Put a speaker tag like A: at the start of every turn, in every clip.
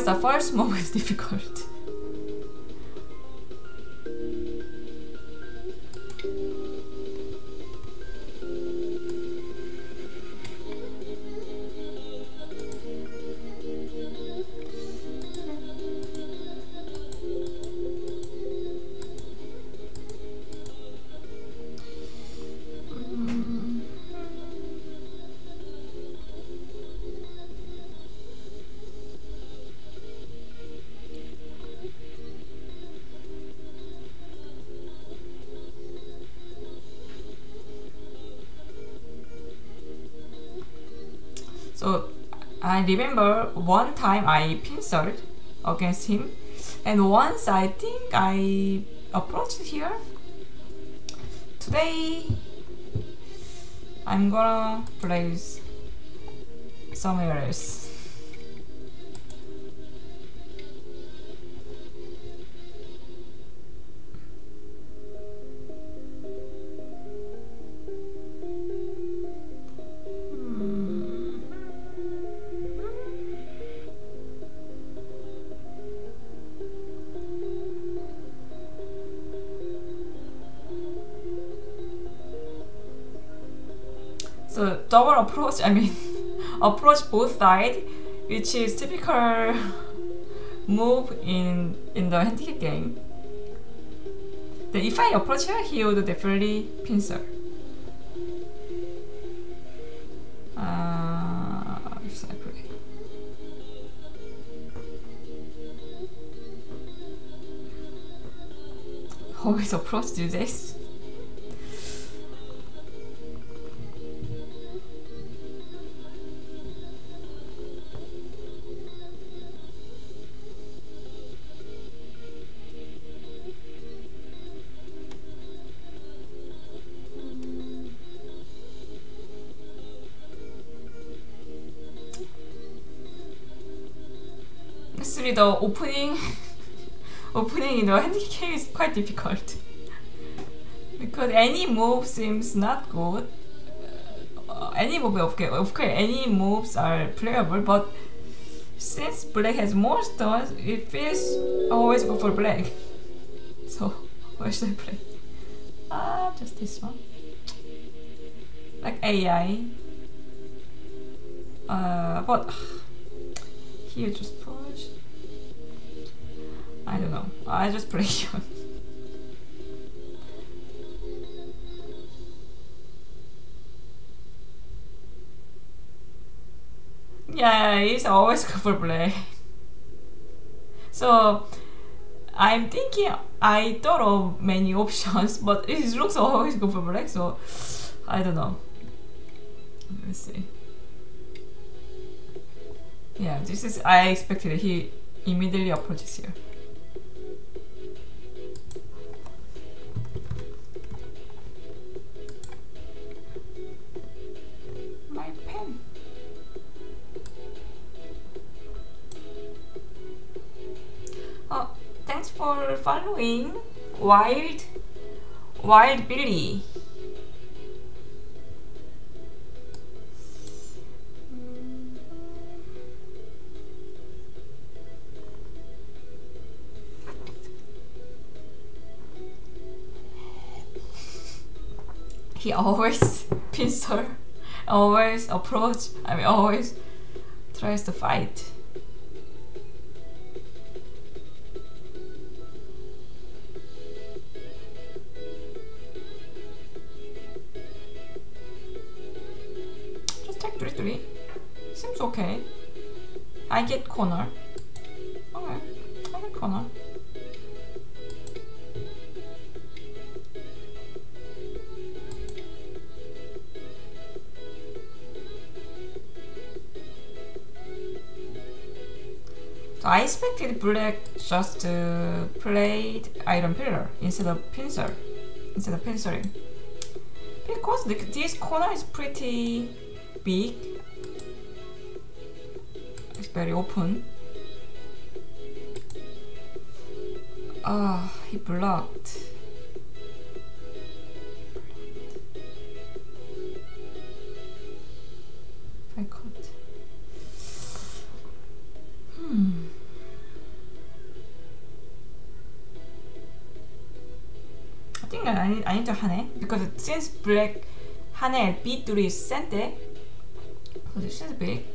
A: Always the first move is difficult. I remember one time I pincered against him, and once I think I approached here. Today I'm gonna place somewhere else. Approach, I mean approach both sides, which is typical move in in the handicap game. Then if I approach here, he would definitely pincer. Uh, should I? Always approach do this. The opening opening in the handicap is quite difficult because any move seems not good. Uh, any move, of okay, of course, any moves are playable, but since black has more stones, it feels always go for black. So, where should I play? Ah, just this one. Like AI. Uh, but for play. So I'm thinking I thought of many options, but it looks always go for black. So I don't know. Let's see. Yeah, this is I expected he immediately approaches here. Following Wild Wild Billy. he always pincer, always approach. I mean, always tries to fight. I black just uh, played iron pillar instead of pincer, instead of pincering. Because the, this corner is pretty big. It's very open. Ah, he blocked. because since black 하네 B3 is center so this is big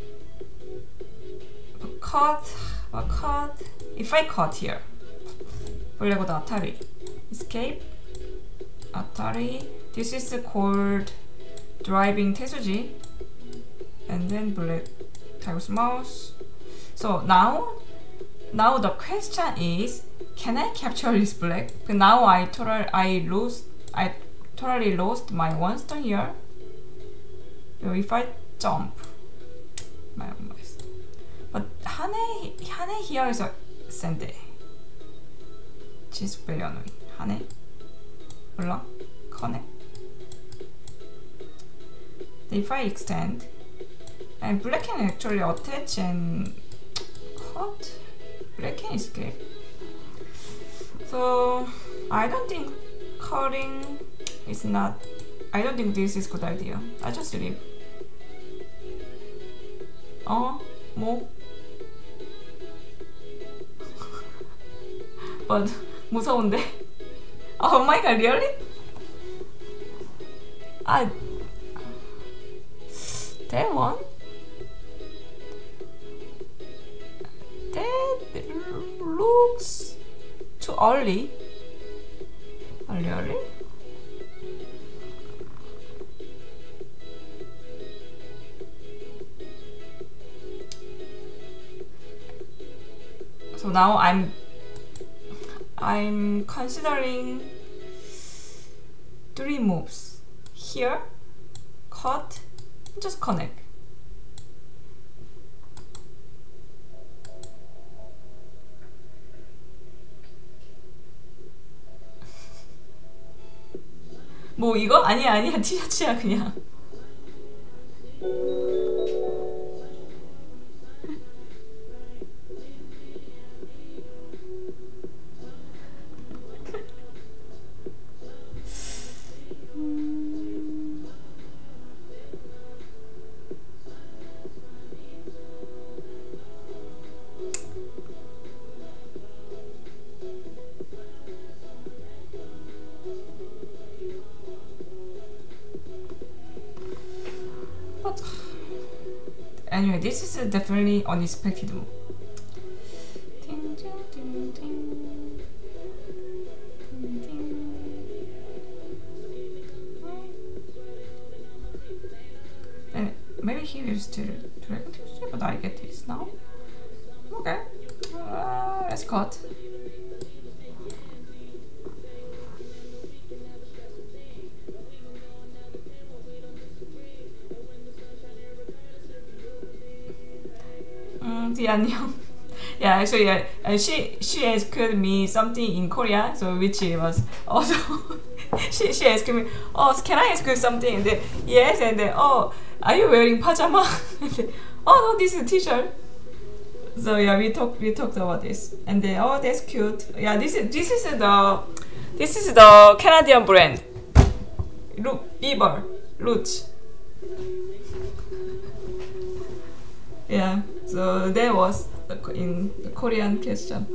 A: but cut but cut if I cut here 블랙보다 아타리 escape 아타리 this is called driving 태수지 and then black tiles mouse so now now the question is can I capture this black but now I total I lost I totally lost my one stone here. If I jump my almost but Hane Hane here is a sende is very annoying. Hane? 몰라 connect if I extend and black can actually attach and cut black can escape so I don't think cutting is not I don't think this is good idea I just leave 어? 뭐? but 무서운데 oh my god really? 아 that one? that looks too early early early? Now I'm I'm considering three moves here cut just connect 뭐 이거? 아니야 아니야 티셔츠야 그냥 definitely unexpected move. Ding. And maybe he will still direct but I get this now. Okay, uh, let's cut. Yeah, actually, yeah, uh, she she asked me something in Korea, so which was also she she asked me, oh, can I ask you something? And then, yes, and then, oh, are you wearing pajama? then, oh no, this is a t-shirt. So yeah, we talked we talked about this, and then oh, that's cute. Yeah, this is this is the this is the Canadian brand. Look, Bieber, Roots. Yeah, so that was the, co- in the Korean question.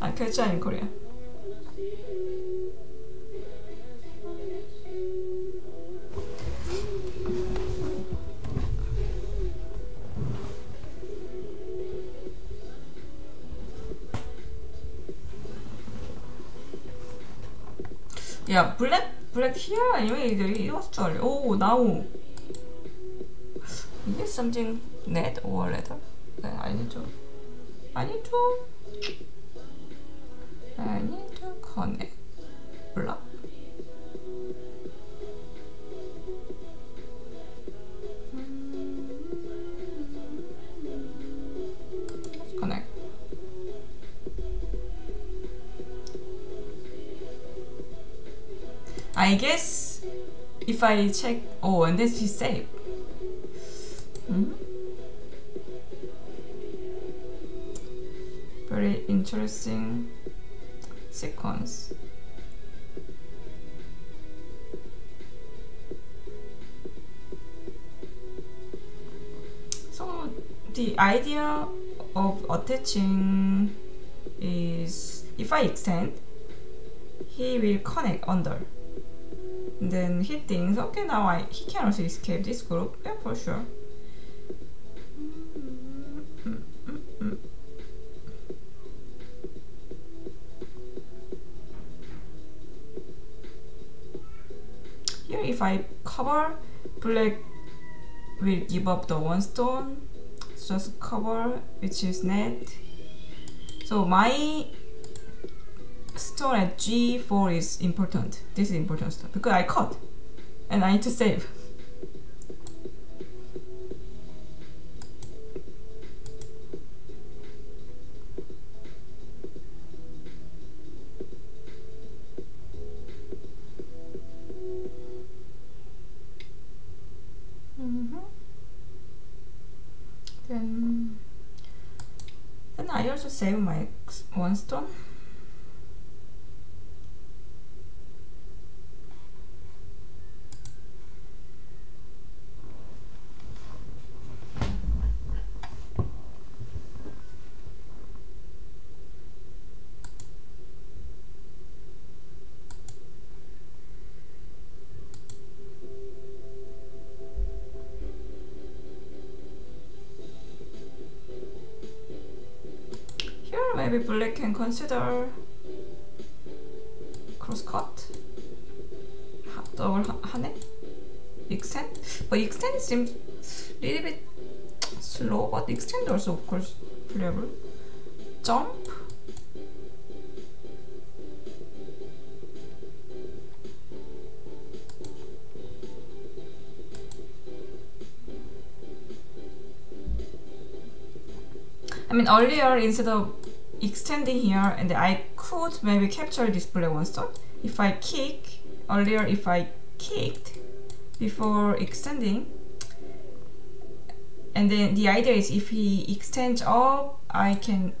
A: Uh, question in Korea. 야 블랙 블랙 here 아니면 이들이 이었어. 오 나우. 이게 something net or leather? I need to. I need to. I need to connect block. Let's connect. I guess if I check, oh, and this is safe. Mm -hmm. Very interesting sequence. So the idea of attaching is if I extend, he will connect under. and then he thinks, Okay, now I he can also escape this group. Yeah, for sure. If I cover, black will give up the one stone. Just cover, which is net. So my stone at G4 is important. This is important stuff because I cut and I need to save. Consider crosscut, ha- hane, extend. But extend seems a little bit slow, but extend also, of course, playable. Jump. I mean, earlier instead of extending here, and I could maybe capture this black one stone. If I kick earlier, if I kicked before extending, and then the idea is if he extends up, I can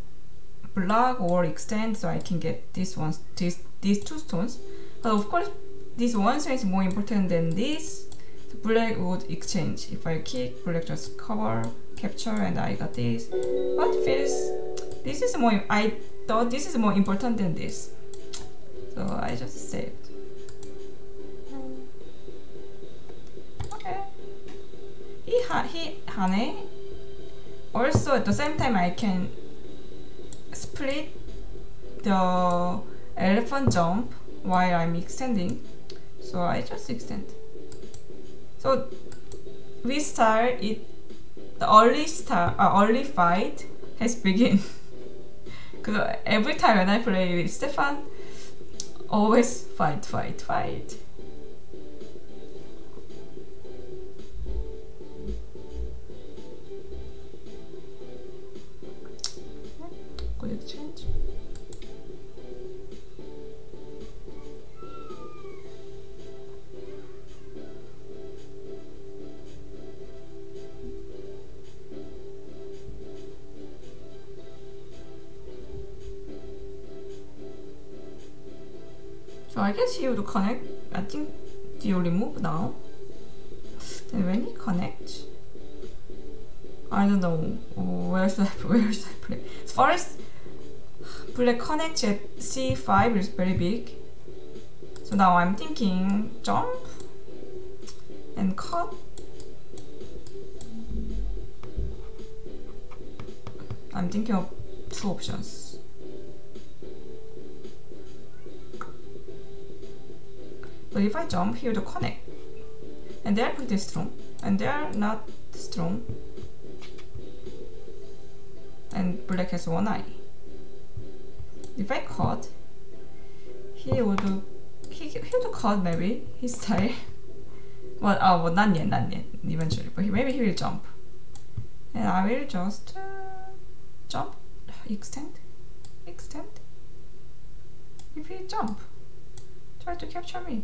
A: block or extend, so I can get this one, this these two stones. But of course, this one stone is more important than this. So black would exchange. If I kick, black just cover, capture, and I got this. But feels this is more. I thought this is more important than this, so I just saved. Okay. He ha he hane. Also at the same time I can split the elephant jump while I'm extending. So I just extend. So we start it the early start uh, early fight has begun. Every time when I play with Stefan, always fight, fight, fight. He would connect. I think the only move now. Then when he connects, I don't know oh, where should I where should I play. As far as black connects at c5 is very big. So now I'm thinking jump and cut. I'm thinking of two options. But if I jump here to connect, and they are pretty strong, and they are not strong, and black has one eye. If I cut, he would he he would cut maybe his style. Well, oh, well, not yet, not yet. Eventually, but he, maybe he will jump, and I will just uh, jump, extend, extend. If he jump, try to capture me.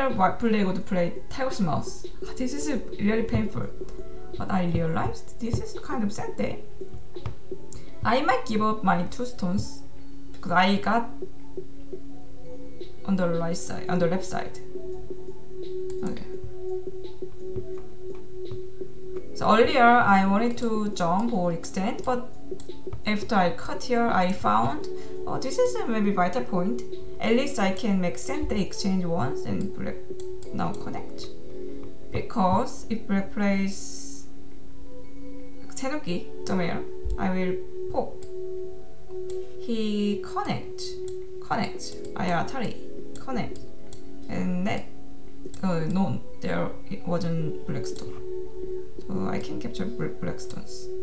A: jump here while play would play Tiger's Mouse. This is really painful. But I realized this is kind of sad day. I might give up my two stones because I got on the right side, on the left side. Okay. So earlier I wanted to jump or extend, but after I cut here, I found oh this is maybe vital point. At least I can make center exchange once and black now connect. Because if black plays Tenuki somewhere, I will poke. He connect, connect. I Atari connect, and that uh, no, there it wasn't blackstone. So I can capture blackstones. Alright,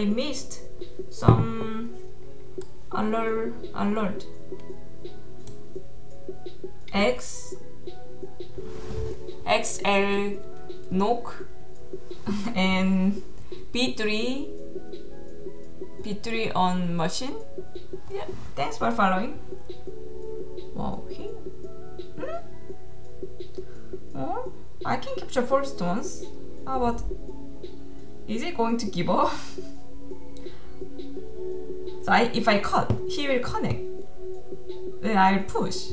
A: I missed some alert alert X XL knock and B3 B3 on machine. Yeah, thanks for following. Wow, he hmm? Oh, I can capture four stones. How about is it going to give up? so I, if I cut, he will connect. Then I'll push.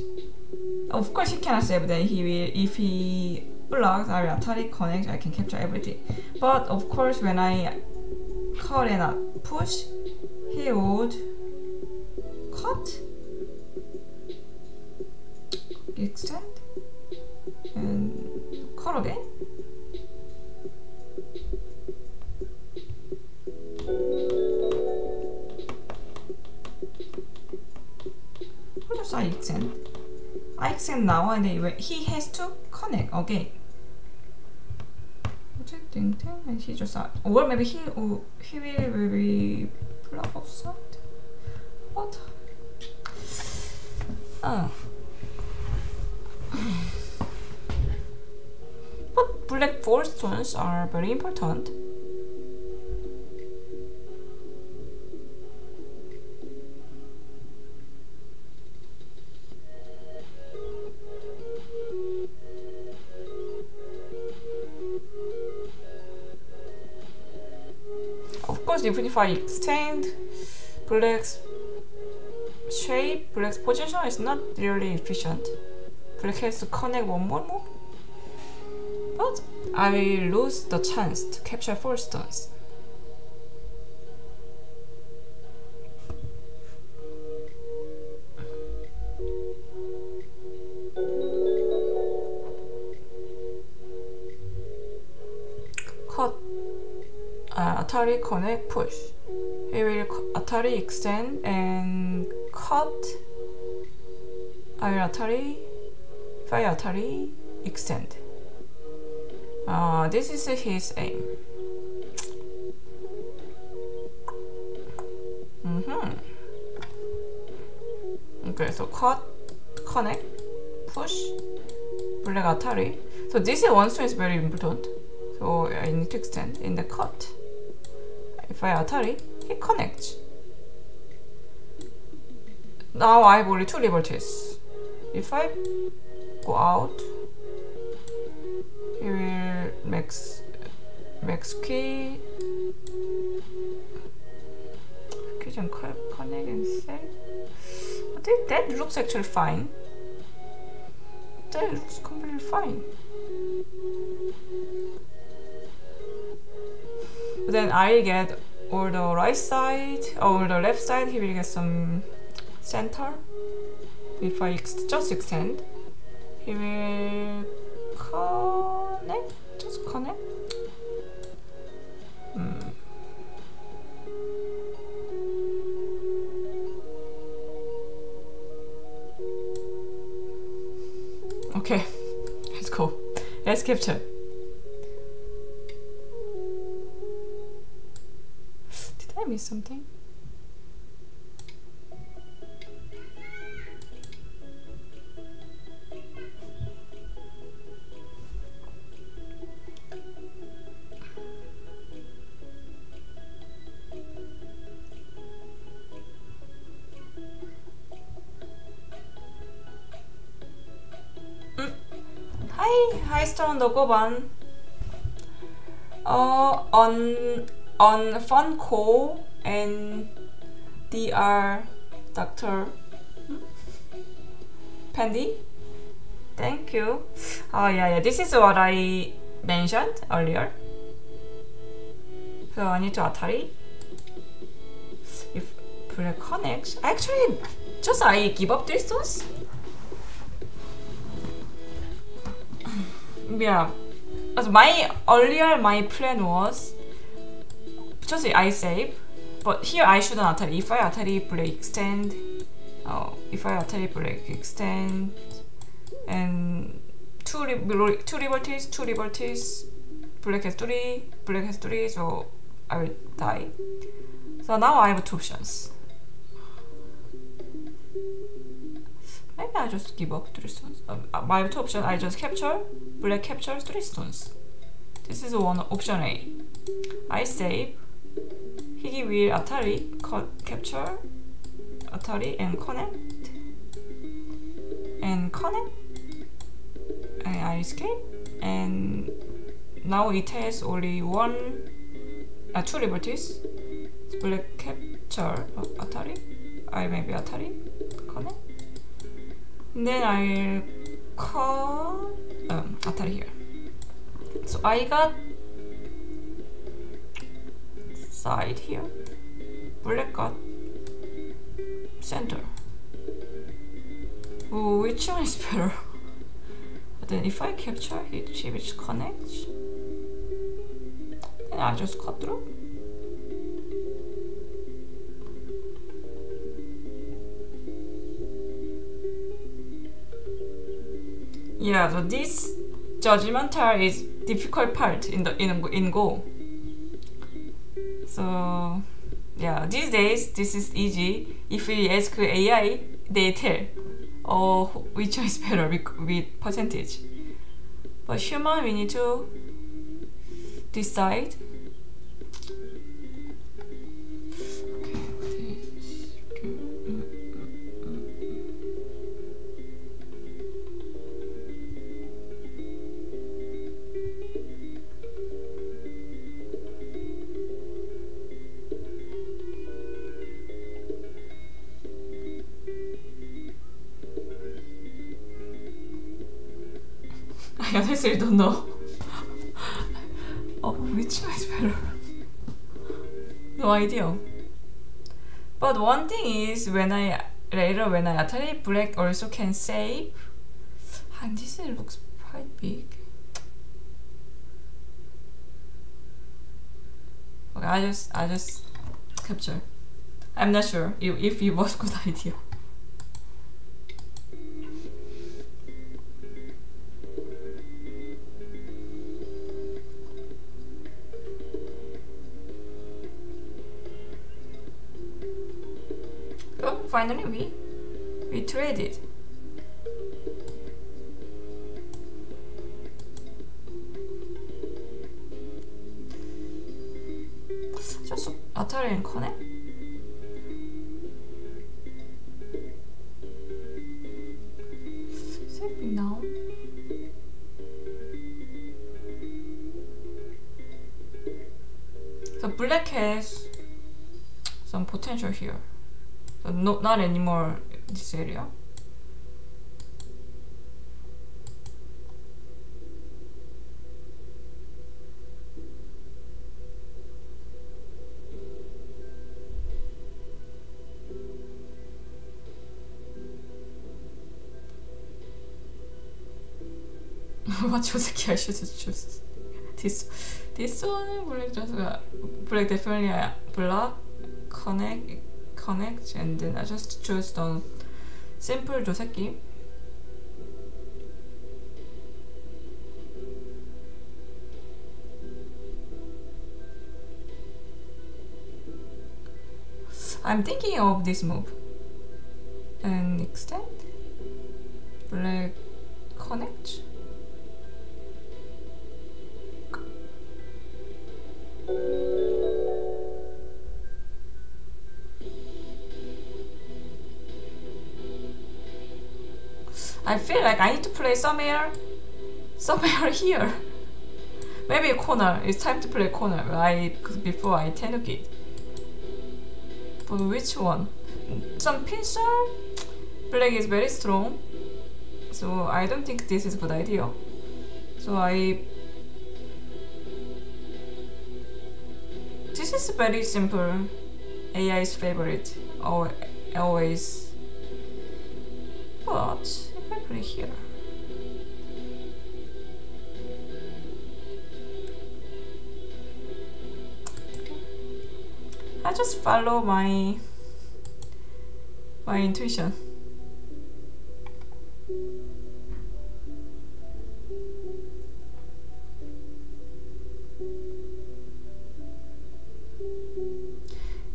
A: Of course he cannot save, then he will, if he blocks, I will Atari connect, I can capture everything. But of course when I cut and push, he would cut, extend, and cut again. I extend now and he has to connect again. and he just uh, or maybe he he will maybe block outside. What? Oh. but black four stones are very important. If I extend black's shape, black's position is not really efficient. Black has to connect one more move. But I lose the chance to capture four stones. Atari connect push. It will Atari extend and cut. I will Atari, fire Atari extend. Uh, this is his aim. Mm -hmm. Okay, so cut, connect, push, black Atari. So this one string is very important. So I need to extend in the cut. If I Atari, it he connects. Now I have only two liberties. If I go out, he will max max key can connect and save. But that looks actually fine. That looks completely fine. But then I get or the right side or the left side he will get some center if I ex just extend. He will connect just connect. Hmm. okay let's go. Let's capture me something. Hi, hi, Stone Dogoban. Uh, on on Fun Call and Dr. Doctor Pandy. Thank you. Oh yeah, yeah. This is what I mentioned earlier. So I need to Atari. If Black connects, actually, just I give up this source. yeah. As my earlier my plan was just I save, but here I shouldn't Atari. If I Atari break extend, oh, if I Atari break extend, and two li two liberties, two liberties, black has three, black has three, so I will die. So now I have two options. Maybe I just give up three stones. Uh, my two option, I just capture, black capture three stones. This is one option A. I save, Higi will Atari, capture, Atari and connect, and connect, and I escape, and now it has only one, uh, two liberties, black capture Atari, I maybe Atari, connect, then I'll call um, Atari here. So I got side here, got center. Ooh, which one is better? but then if I capture it, she which connects, then I just cut through. Yeah, so this judgmental is difficult part in the in in Go. So oh. yeah, these days this is easy. If we ask AI, they tell, oh, which is better with, with percentage. But human, we need to decide I honestly don't know. oh, which one is better? no idea. But one thing is when I later when I Atari Black also can save. And this looks quite big. Okay, I just I just capture. I'm not sure if, if it was good idea. Finally we we traded. just Atari and Kone saving now. So black has some potential here no, not anymore this area. what 새끼 I should choose this this one black just uh, black definitely black connect connect and then I just choose the simple joseki. I'm thinking of this move and extend black like I need to play somewhere, somewhere here. Maybe a corner. It's time to play a corner. I before I tenuki. But which one? Some pincer. Black is very strong. So I don't think this is a good idea. So I This is very simple. AI's favorite. Always. Follow my my intuition.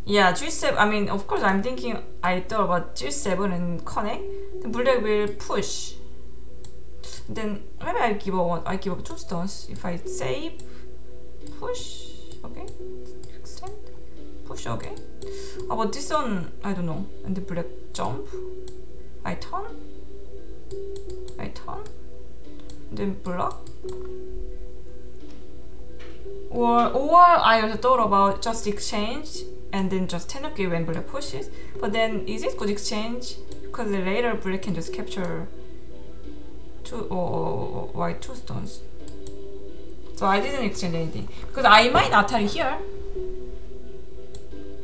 A: Yeah, G7. I mean, of course, I'm thinking. I thought about G7 and connect. Then black will push. Then maybe I give up. I give up two stones. If I save, Oh, about this one? I don't know. And the black jump. I turn. I turn. Then block. Or or I also thought about just exchange and then just tenuki when black pushes. But then is it good exchange? Because later black can just capture two oh, oh, or, white two stones. So I didn't exchange anything because I might Atari here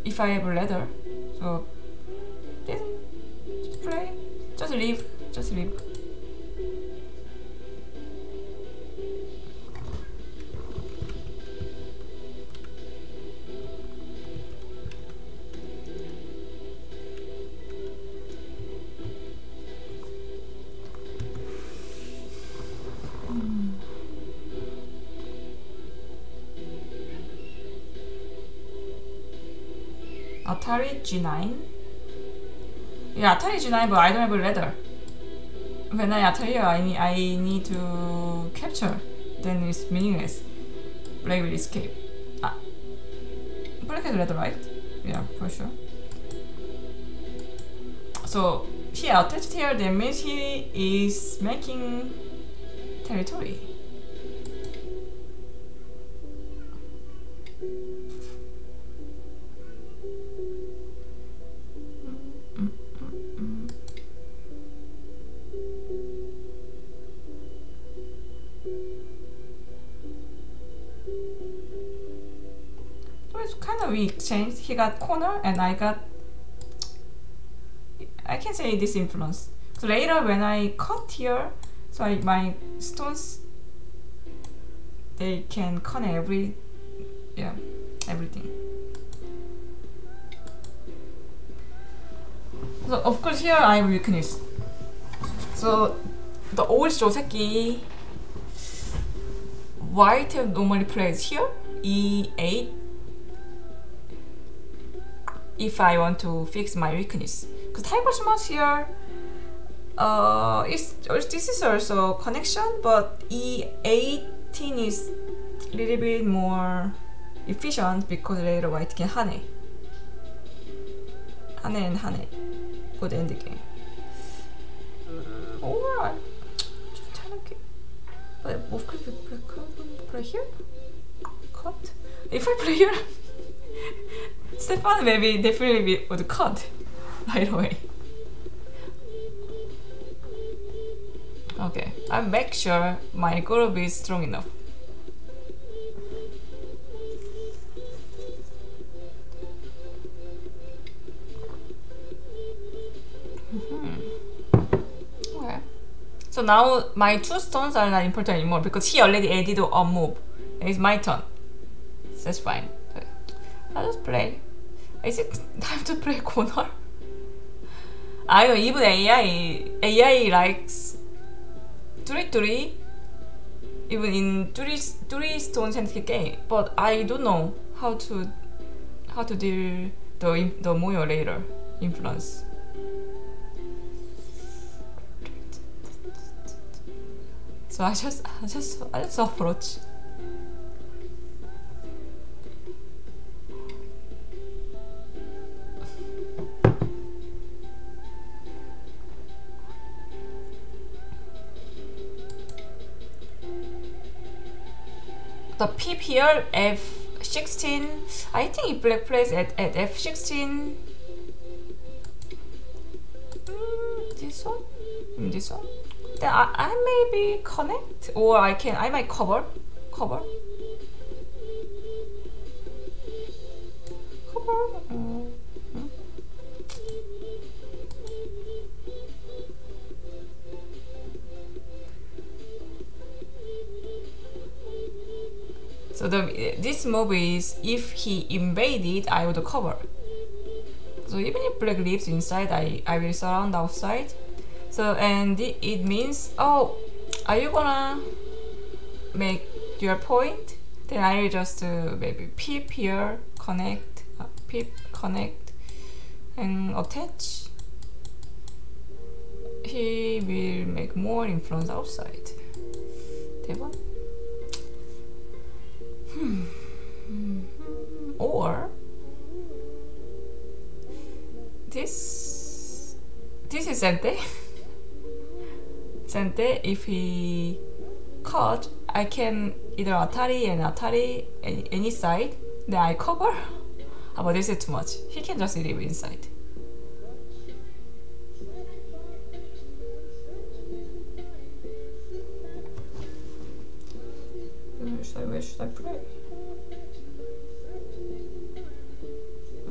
A: if I have a ladder. So just play, just leave, just leave. Atari G9. Yeah, Atari G9, but I don't have a ladder. When I Atari, I need, I need to capture. Then it's meaningless. Black will escape. Ah. Black has ladder, right? Yeah, for sure. So here, attached here, that means he is making territory. He got corner and I got. I can say this influence. So later when I cut here, so I, my stones they can connect every yeah everything. So of course here I have weakness. So the old Joseki white normally plays here e8 if I want to fix my weakness. Because Tiger Smash here, uh, it's, this is also connection, but E18 is a little bit more efficient because later white can hane. Hane and hane. Good end game. Or just trying to get. But what could be play here? Cut? If I play here. Stefan maybe definitely would cut right away. Okay, I make sure my group is strong enough. Mm-hmm. Okay. So now my two stones are not important anymore because he already added a move. It's my turn. That's fine. I'll just play. Is it time to play corner? I know even AI AI likes three even in three three stone centric game, but I don't know how to how to deal the the Moyo later influence. So I just I just I just approach. The here f16 I think if black plays at, at f16 mm, this one? Mm, this one? Then I, I maybe connect or I can I might cover cover. Cover mm. So the this is if he invaded, I would cover. So even if black lives inside, I, I will surround outside. So and it, it means, oh, are you gonna make your point? Then I will just uh, maybe pip here, connect, uh, pip, connect, and attach. He will make more influence outside. 대박. Hmm. Or this this is Sente. Sente if he cut I can either Atari and Atari any, any side then I cover but this is too much he can just live inside should I, where should I play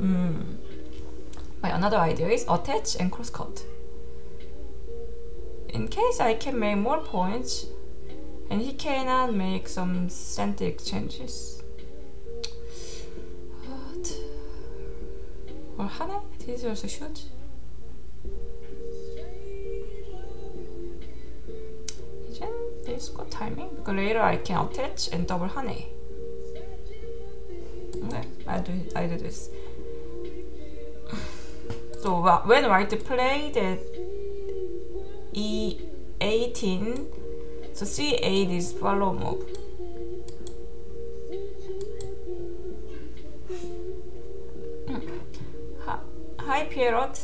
A: mm. My another idea is attach and crosscut in case I can make more points and he cannot make some center exchanges. What? Or Hane? This is also shoot. Good timing because later I can attach and double Hane. Okay, I do I do this. So when white played at E18 so C8 is follow move. Hmm. Hi Pierrot.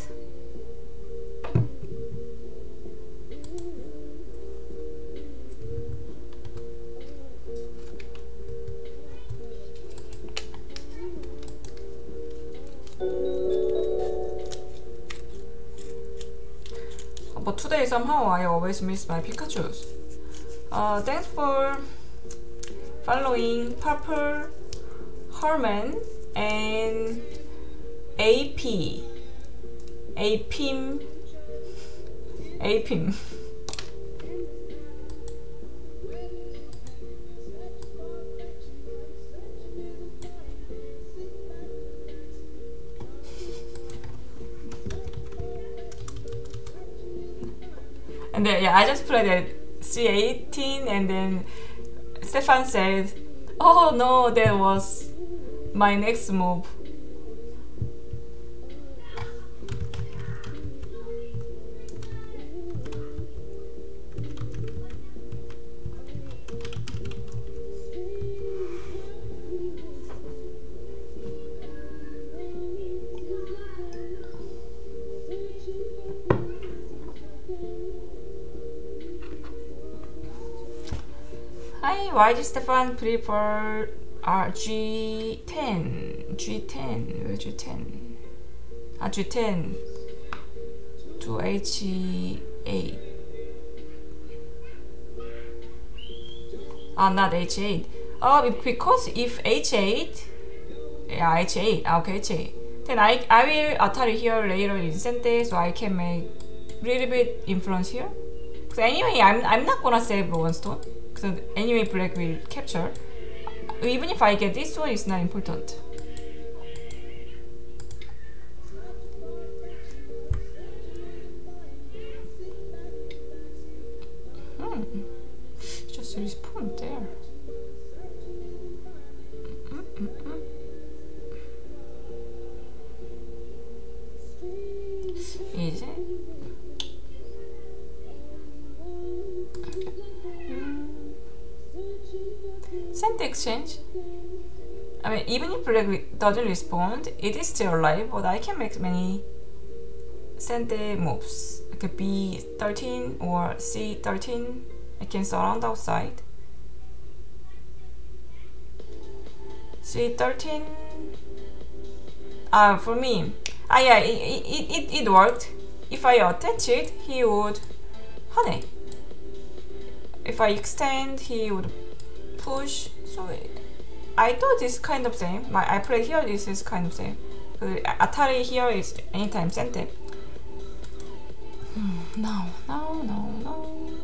A: But today somehow I always miss my Pikachu's. Uh, thanks for following Purple Herman and AP APIM APIM and then yeah I just played it C18 and then Stefan said, oh no, that was my next move. Why did Stefan prefer RG10? G10, where G10? Ah, G10 to H8. Ah, not H8. Oh, because if H8, yeah, H8, ah, okay, H8. Then I, I will Atari here later in Sente, so I can make little bit influence here. So anyway, I'm, I'm not gonna save one stone. So anyway black will capture. Even if I get this one, it's not important. Doesn't respond, it is still alive, but I can make many Sente moves. It could be 13 or C13. I can surround outside. c13 uh, for me ah yeah it, it, it, it worked if I attach it he would Hane if I extend he would push so I thought it's kind of same. My I play here this is kind of same. Uh, Atari here is anytime no no no no no no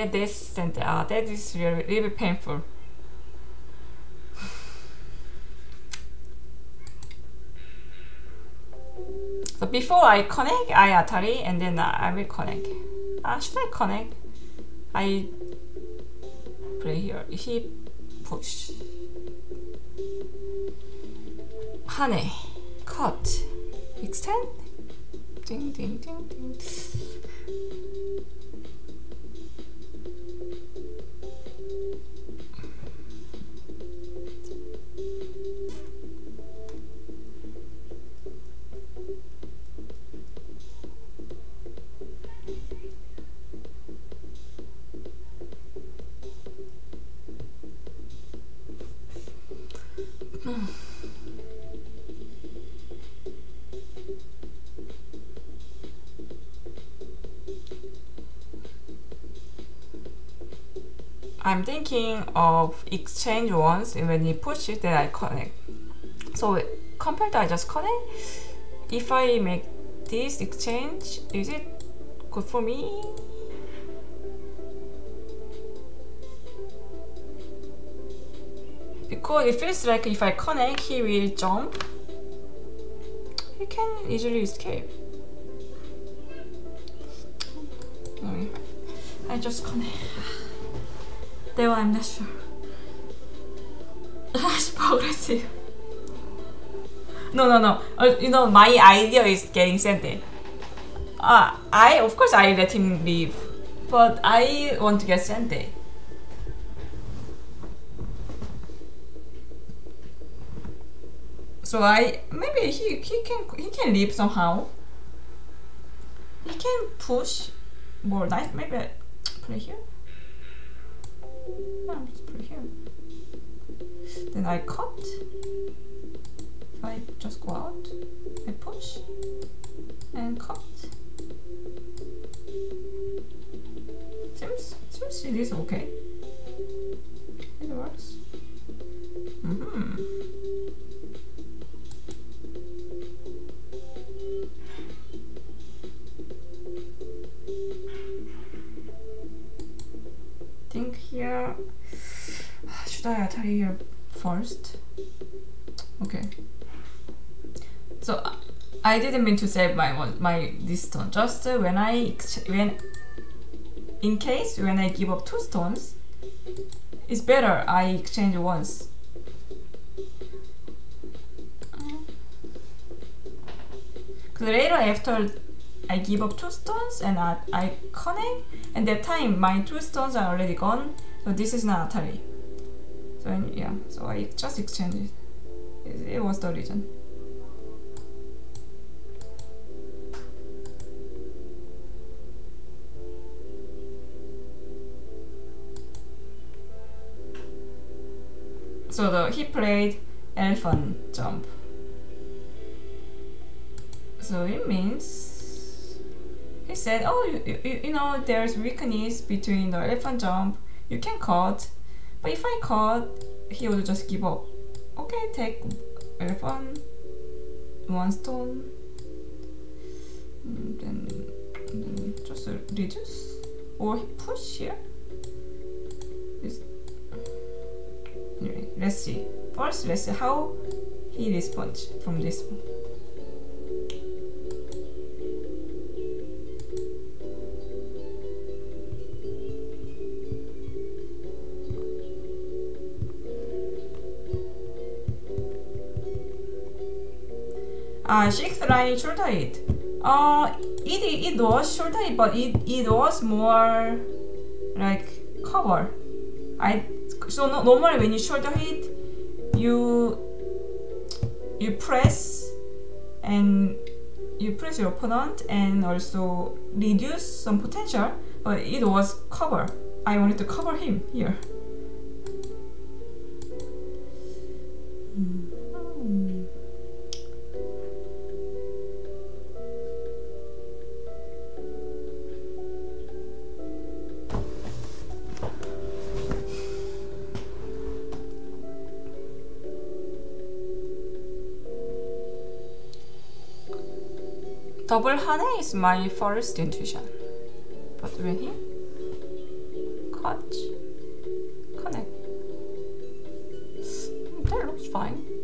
A: that, this, and, uh, that is really, really painful. so before I connect, I Atari, and then uh, I will connect. Uh, should I connect? I play here. He push. Hane, cut, extend. Ding, ding, ding, ding. I'm thinking of exchange ones when you push it then I connect. So compared to I just connect if I make this exchange is it good for me? Because it feels like if I connect he will jump. He can easily escape. I just connect I'm not sure. That's progressive. No, no, no. Uh, you know, my idea is getting Sente. Uh, I, of course, I let him leave. But I want to get Sente. So I, maybe he, he can, he can leave somehow. He can push more nice, maybe I play here. Oh, it's pretty here. Then I cut. If I just go out, I push and cut. Seems seems it is okay. It works. Mm hmm here. Should I tell here first? Okay. So I didn't mean to save my my this stone. Just uh, when I when in case when I give up two stones it's better I exchange once. Because later after I give up two stones and I, connect and that time my two stones are already gone so this is not Atari. So yeah so I just exchanged it. It, it was the reason so the he played elephant jump. So it means he said, oh, you, you, you know, there's weakness between the elephant jump. You can cut. But if I cut, he would just give up. Okay, take elephant, one stone, then, then just reduce. Or push here. Anyway, let's see. First, let's see how he responds from this one. Ah, sixth line shoulder hit. Uh, it it was shoulder hit, but it it was more like cover. I so no, normally when you shoulder hit, you you press and you press your opponent and also reduce some potential. But it was cover. I wanted to cover him here. Double Hane is my first intuition. But when he catch, connect, that looks fine.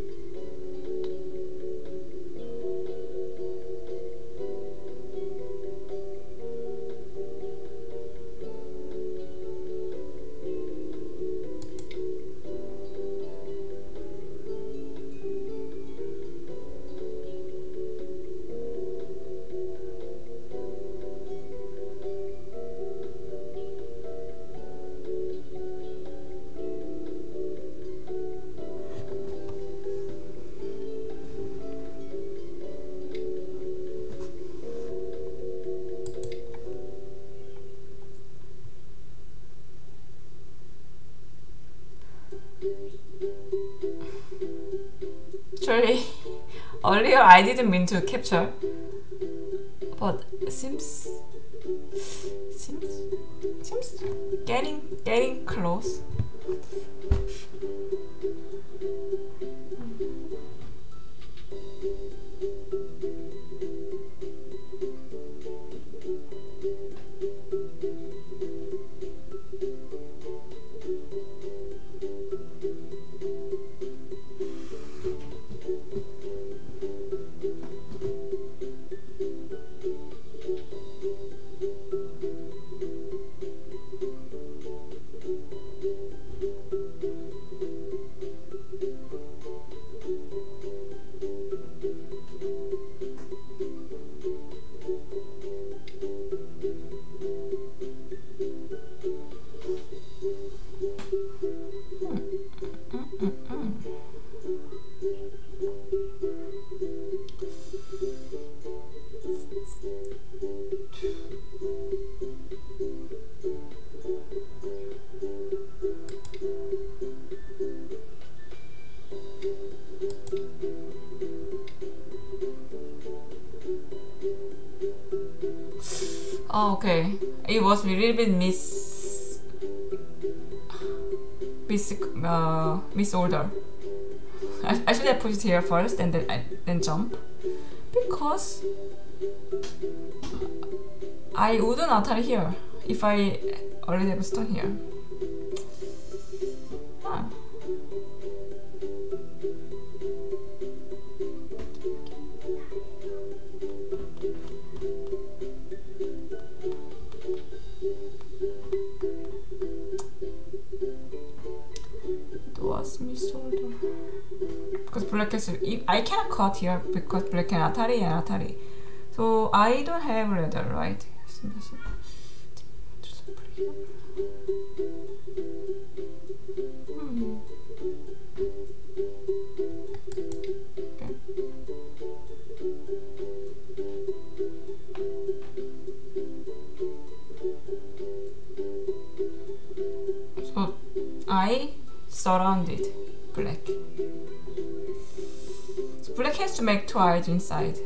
A: I didn't mean to capture, but seems seems seems getting getting close. Wouldn't attack here if I already have a stone here. Huh. It was misorder. Because black if I cannot cut here because black can Atari and Atari. So I don't have ladder, right? Inside.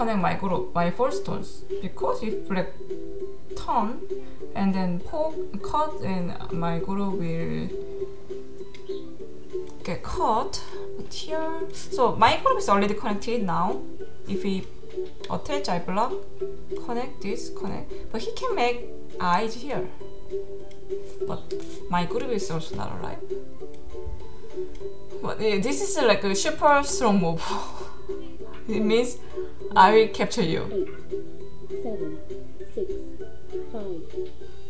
A: Connect my group, my four stones, because if black turn and then poke cut and my group will get caught. But here, so my group is already connected now. If we attach, I block, connect this, connect. But he can make eyes here. But my group is also not alive. But eh, this is like a super strong move. it means I will capture you.
B: eight, seven, six, five,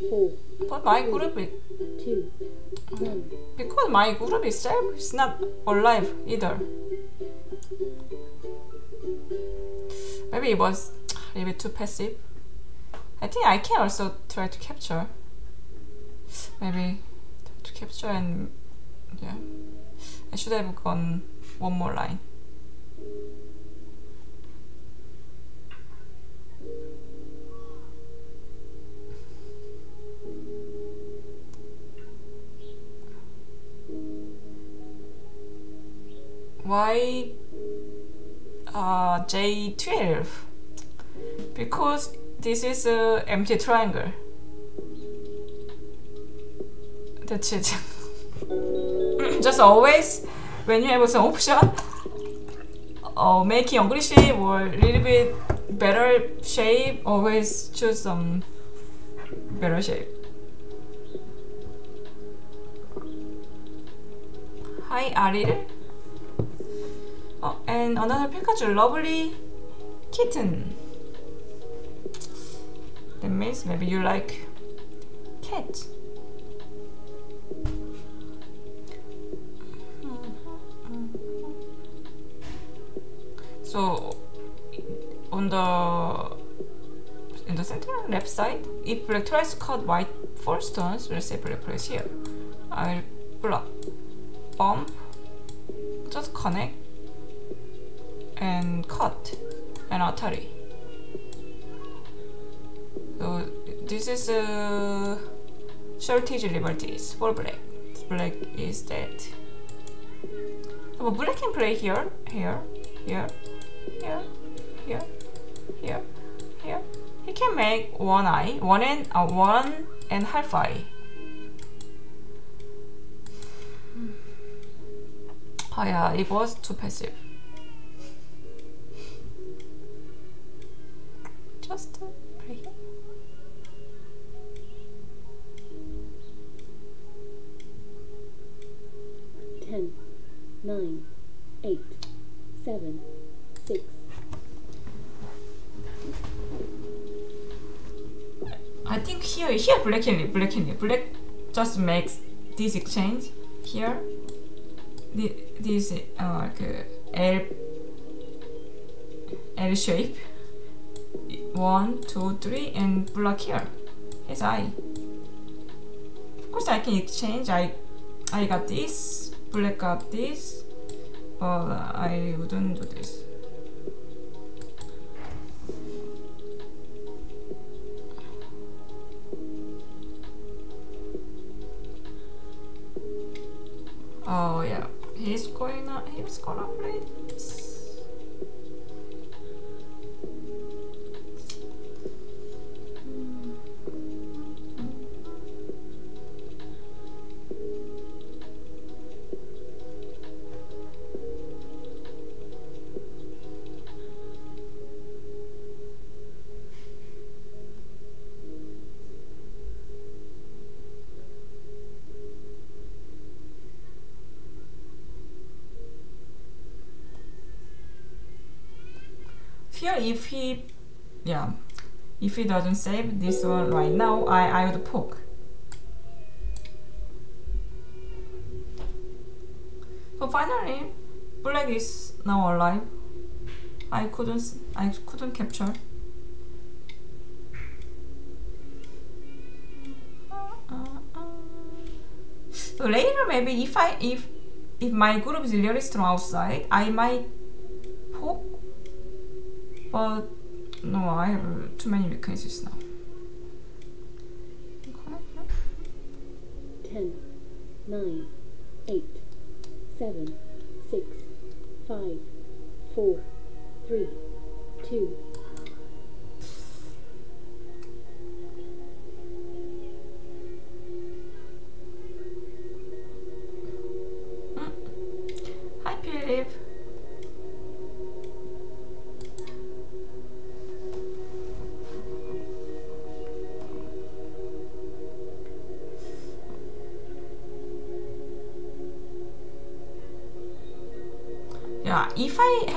B: four,
A: But my group is
B: two, one.
A: because my group itself is not alive either. Maybe it was a little bit too passive. I think I can also try to capture. Maybe to capture and yeah. I should have gone one more line. Why uh, J12? Because this is a empty triangle. That's it. Just always when you have some option, uh, making ugly shape or a little bit better shape, always choose some better shape. Hi Ariel. Oh, and another Pikachu, lovely kitten. That means maybe you like cat. So on the in the center left side, if black tries to cut white four stones, let's say black place here. I'll block, bump, just connect and cut and atari. So this is a shortage liberties for black. Black is dead. So black can play here, here, here, here, here, here, here. He can make one eye, one and uh, one and half eye. Oh yeah, it was too passive. Black and black and black just makes this exchange here. This uh, like a L L shape. One, two, three, and black here. Yes, I. Of course, I can exchange. I I got this. Black got this. But I wouldn't do this. He doesn't save this one right now, I I would poke. So finally, black is now alive. I couldn't I couldn't capture. So later, maybe if I if if my group is really strong outside, I might poke. But no, I have uh, too many weaknesses now.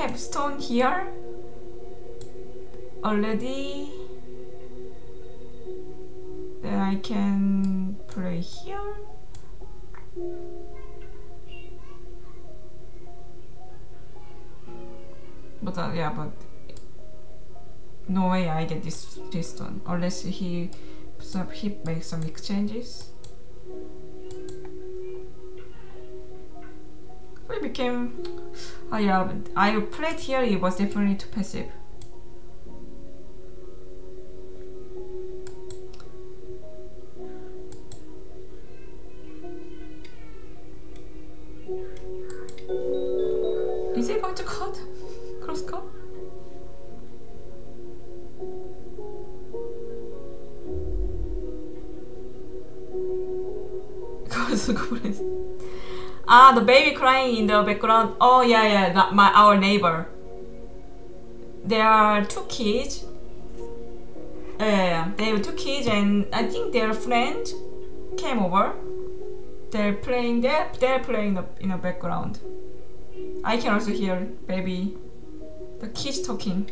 A: Have stone here already, then I can play here. But uh, yeah, but no way I get this done unless he so he makes some exchanges. We became. Oh yeah, I played here. It was definitely too passive. Is he going to cut? Cross cut? Ah, the baby crying in the background. Oh yeah, yeah, my our neighbor. There are two kids. Yeah, yeah. They have two kids, and I think their friend came over. They're playing. They're they're playing in the background. I can also hear baby, the kids talking.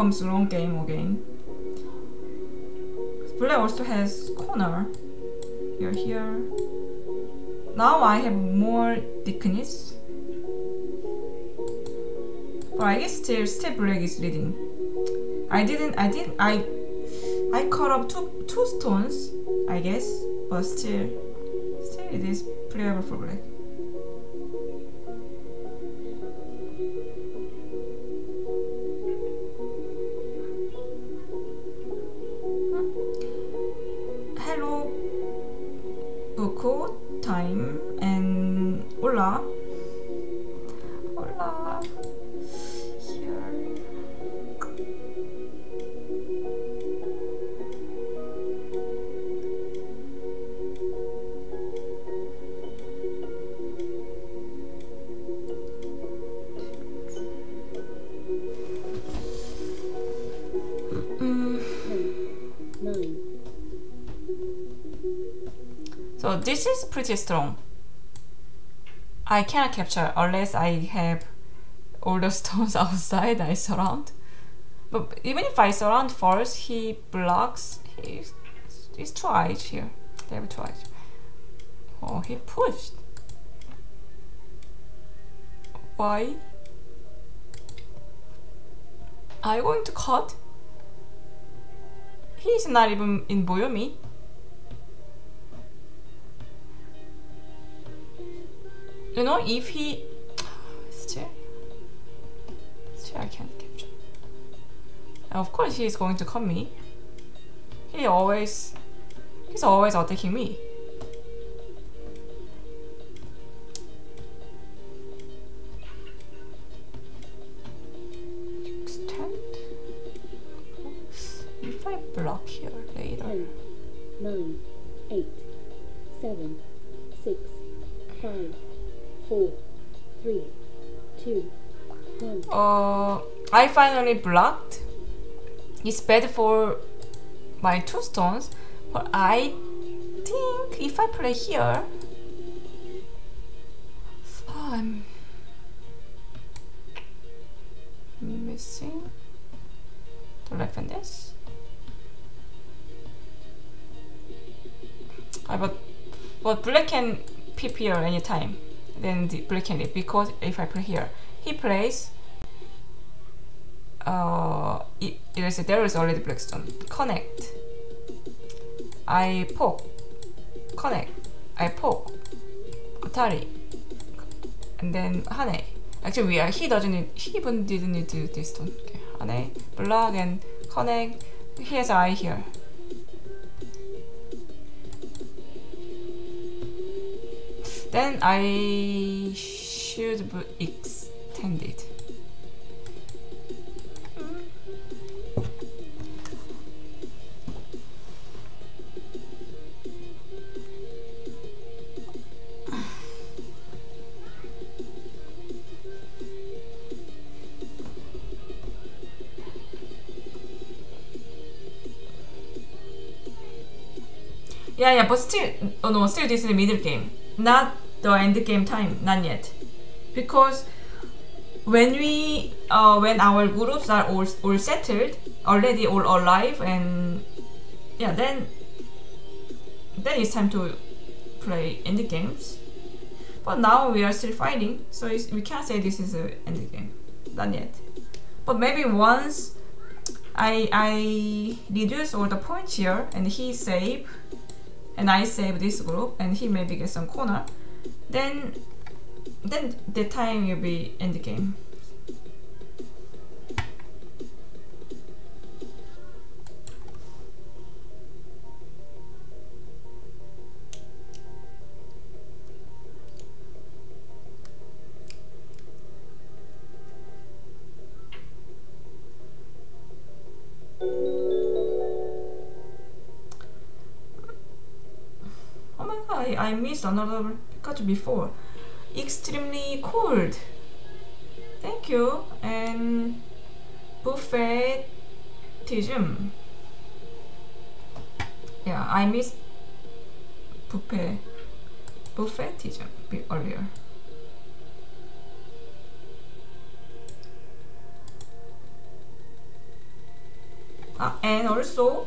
A: Becomes long game again. Black also has corner. Here, here. Now I have more thickness. But I guess still, still black is leading. I didn't, I didn't, I, I cut up two, two stones, I guess, but still, still it is playable for black. Pretty strong. I cannot capture unless I have all the stones outside I surround. But even if I surround first, he blocks. He's, he's tried here. They have tried. Oh, he pushed. Why? Are you going to cut? He's not even in Byoyomi. You know, if he still, still I can't capture. And of course, he is going to cut me. He always, he's always attacking me. Finally blocked. It's bad for my two stones, but I think if I play here, oh, I'm missing the left and this. I but but black can peep here anytime. then the black can leave because if I play here, he plays. Uh, it, it is, there is already blackstone. Connect. I poke. Connect. I poke. Atari. And then Hane. Actually, we are. He doesn't need. He even didn't need to this stone. Okay, Hane, block and connect. He has eye here. Then I should extend it. But still, oh no, still this is the middle game, not the end game time, not yet, because when we, uh, when our groups are all all settled, already all alive, and yeah, then then it's time to play end games. But now we are still fighting, so we can't say this is a end game, not yet. But maybe once I I reduce all the points here and he save and I save this group and he maybe get some corner, then then the time will be end I, missed another Pikachu before. Extremely cold. Thank you. And buffetism. Yeah, I missed buffet buffetism earlier. Ah, and also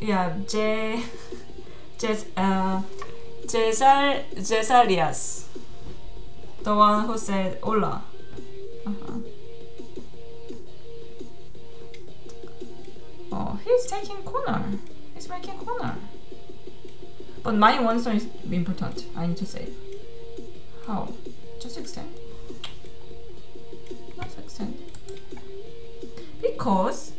A: yeah, Je, Je, uh, Cesar, Cesarias, the one who said hola. Uh-huh. Oh, he's taking corner. He's making corner. But my one stone is important. I need to save. How? Just extend. Let's extend. Because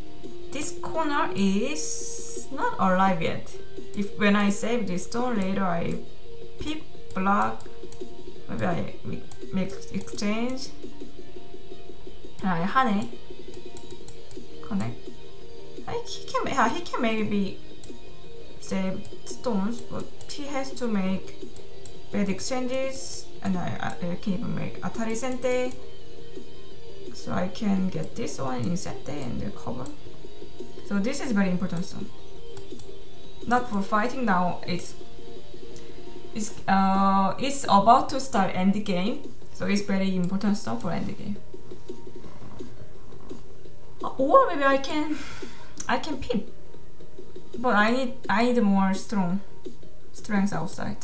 A: this corner is not alive yet. If when I save this stone later, I pick block. Maybe I make, make exchange. And I Hane connect. I, he can yeah, he can maybe save stones, but he has to make bad exchanges, and I, I can even make Atari Sente. So I can get this one in Sente and the cover. So this is very important stone. Not for fighting now. It's it's uh it's about to start end game. So it's very important stone for end game. Uh, Or maybe I can I can pin. But I need I need more strong strength outside.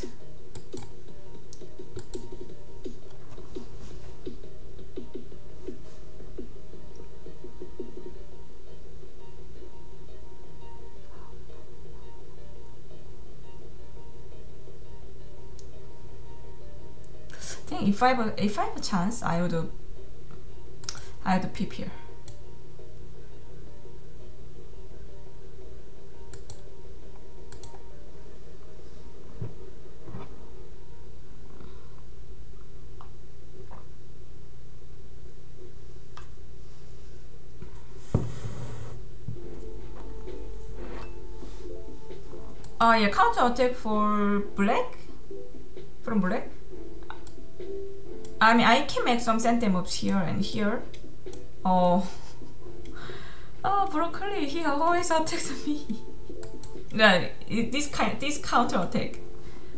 A: If I have a, if I have a chance, I would uh, I would peep here. Oh yeah, counter attack for black from black. I mean, I can make some center moves here and here. Oh, oh, broccoli, he always attacks me. yeah, this kind, this counter attack.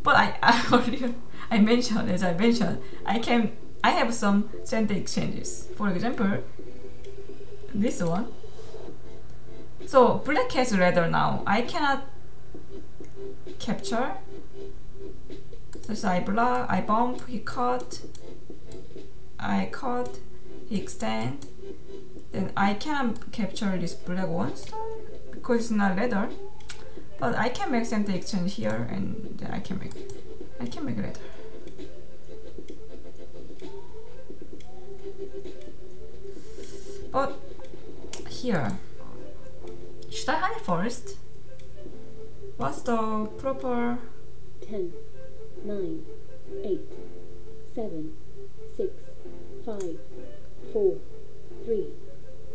A: But I, I earlier I mentioned, as I mentioned, I can, I have some center exchanges. For example, this one. So black has ladder now. I cannot capture So I block, I bump, he cut, I cut, extend. Then I can capture this black one stone because it's not ladder. But I can make center exchange here and then I can make I can make ladder. But here should I hide it first? What's the proper
B: 10, 9, 8, 7, 6, 5, 4, 3,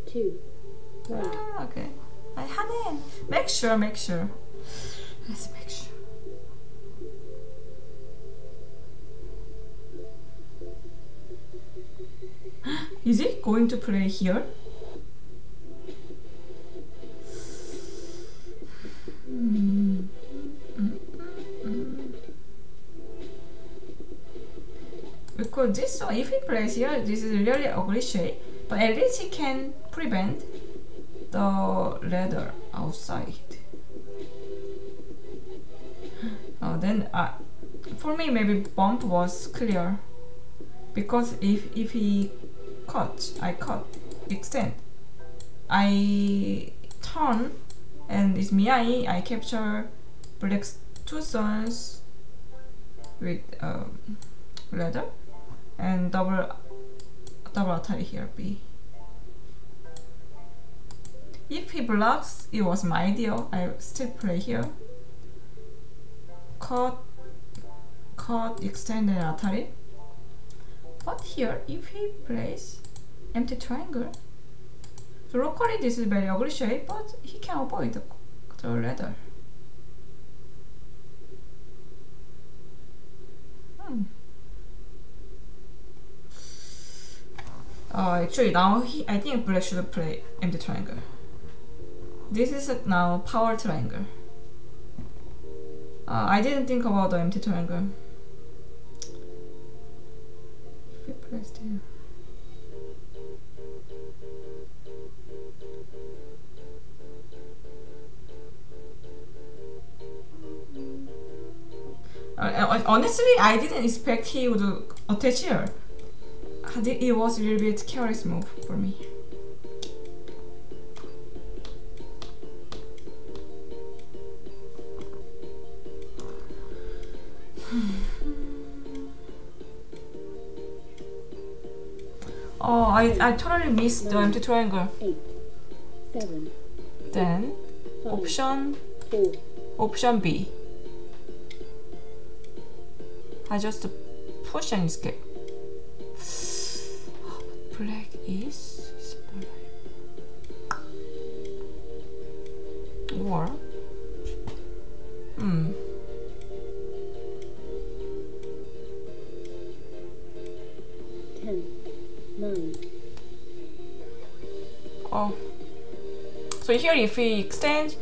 B: 2, 1.
A: Ah, okay. I had it. Make sure, make sure. Let's make sure. Is it going to play here? Mm, Because this one, if he plays here, this is really ugly shape. But at least he can prevent the ladder outside. Oh, then uh, for me maybe bump was clear because if if he cut, I cut, extend, I turn, and it's Miai, I capture black two stones with um, ladder and double double atari here B. If he blocks, it was my idea. I still play here. Cut, cut, extend and atari. But here, if he plays empty triangle, so locally this is very ugly shape, but he can avoid the, the ladder. Uh, actually now he, I think black should play empty triangle. This is a now power triangle. Uh, I didn't think about the empty triangle. If place there. Uh, uh, honestly, I didn't expect he would attach here. Think It was a little bit careless move for me. Oh, I, I totally missed the empty triangle.
B: 8, 7,
A: Then option
B: 4,
A: option B. I just push and escape. Black is black. or hmm.
B: ten, nine,
A: Oh. So here if we extend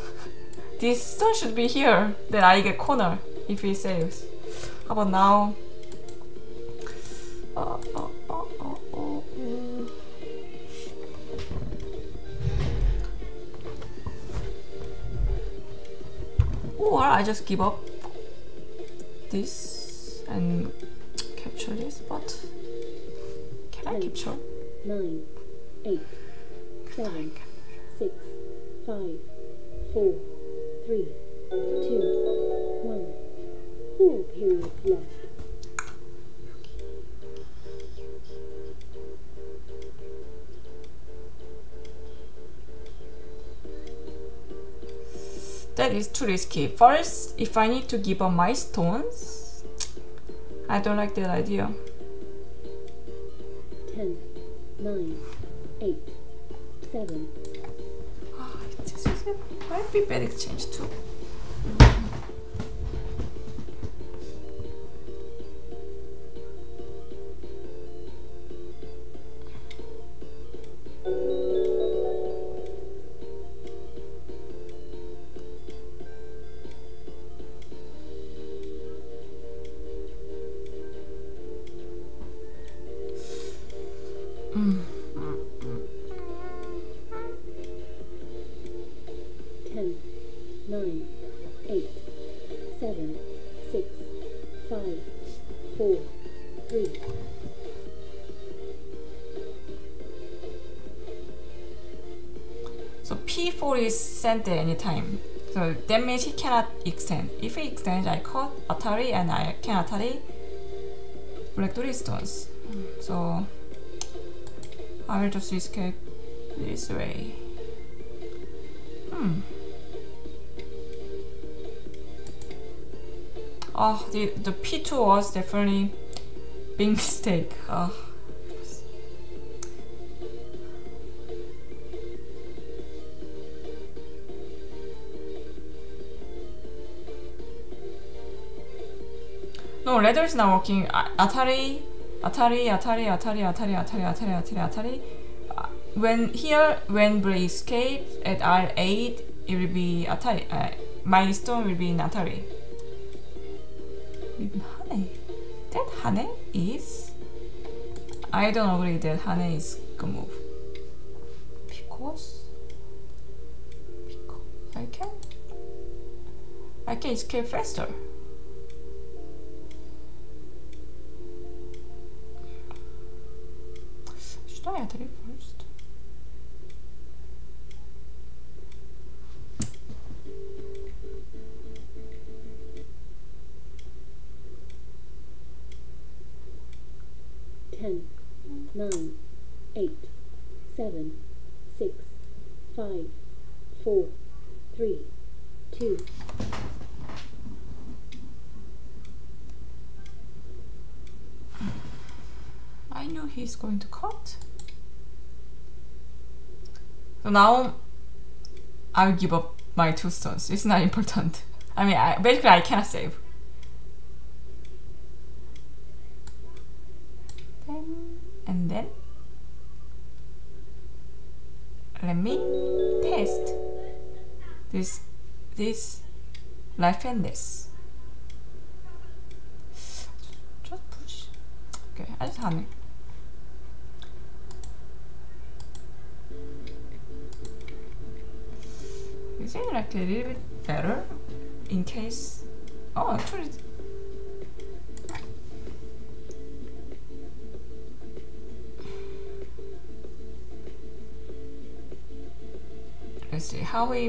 A: this stone should be here, then I get corner if he saves. How about now? Just give up this and capture this, but can I capture?
B: nine, eight, seven, six, five, four, three, two, one. Four periods left.
A: That is too risky. First, if I need to give up my stones, I don't like that idea.
B: Ten, nine, eight, seven,
A: Ah, this is a might be bad exchange too. P4 is at any time. So that means he cannot extend. If he extends, I cut Atari and I can Atari black three stones. So I will just escape this way. Hmm. Oh, the, the P2 was definitely big mistake. Oh. No, is not working. Atari, Atari, Atari, Atari, Atari, Atari, Atari, Atari, Atari. When here, when we escape at R8, it will be Atari. Uh, milestone will be in Atari. Hane. That Hane is. I don't agree that Hane is good move. Because. Because I can. I can escape faster. I knew he's going to cut. So now I'll give up my two stones. It's not important. I mean, I, basically, I cannot save. Then and then let me test this this life and this.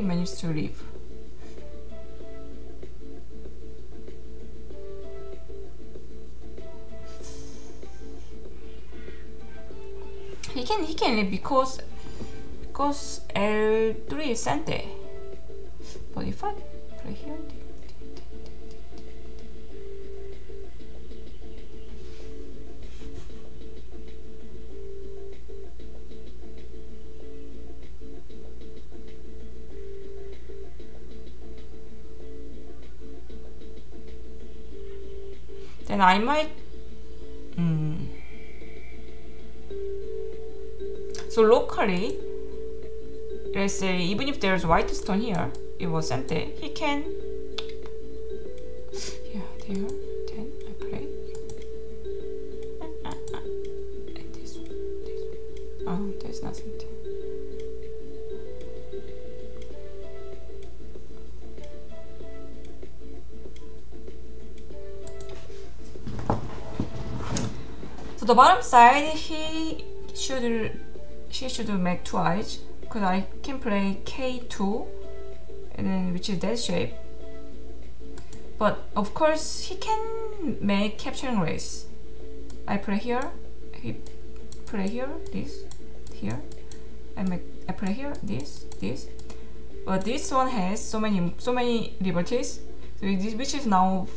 A: Managed to leave. He can he can leave because because L three is Sente. But if I play here, I might. Mm. So locally, let's say even if there's white stone here, it was empty. He can. The bottom side, he should she should make two eyes because I can play K2 and then which is that shape. But of course he can make capturing race. I play here, he play here, this, here. I make I play here, this, this. But this one has so many so many liberties. So this which is now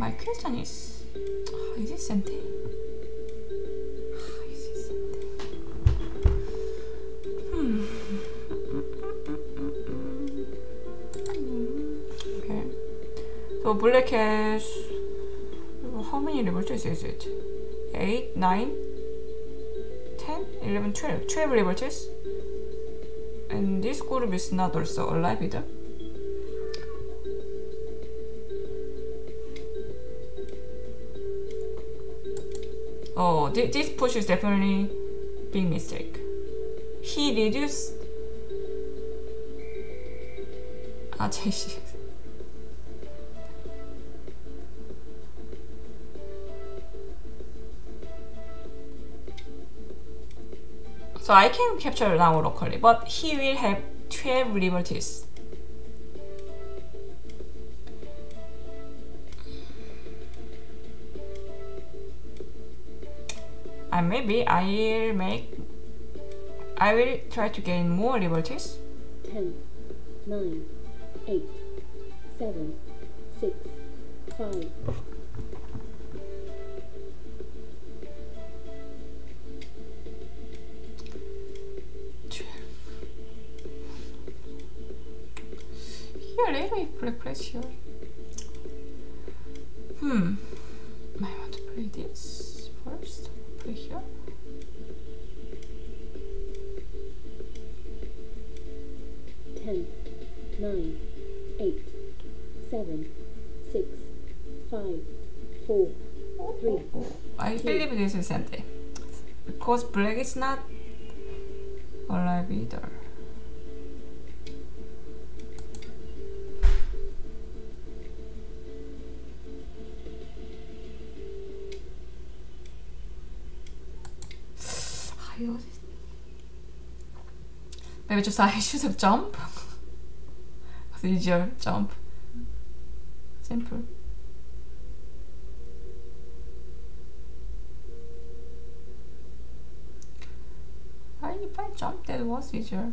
A: My question is, Sente? Is it Sente? Hmm. Okay. So black has how many liberties is it? 8, 9, 10, 11, 12. 12 liberties. And this group is not also alive either. Oh, this push is definitely big mistake. He reduced. Ah, JC. So I can capture now locally, but he will have 12 liberties. Maybe I'll make I will try to gain more liberties.
B: 10, 9, 8, 7, 6, 5,
A: Here, let me play place Is not alive either. Maybe just I should have jump. It's easier jump. Simple. I, if I easier.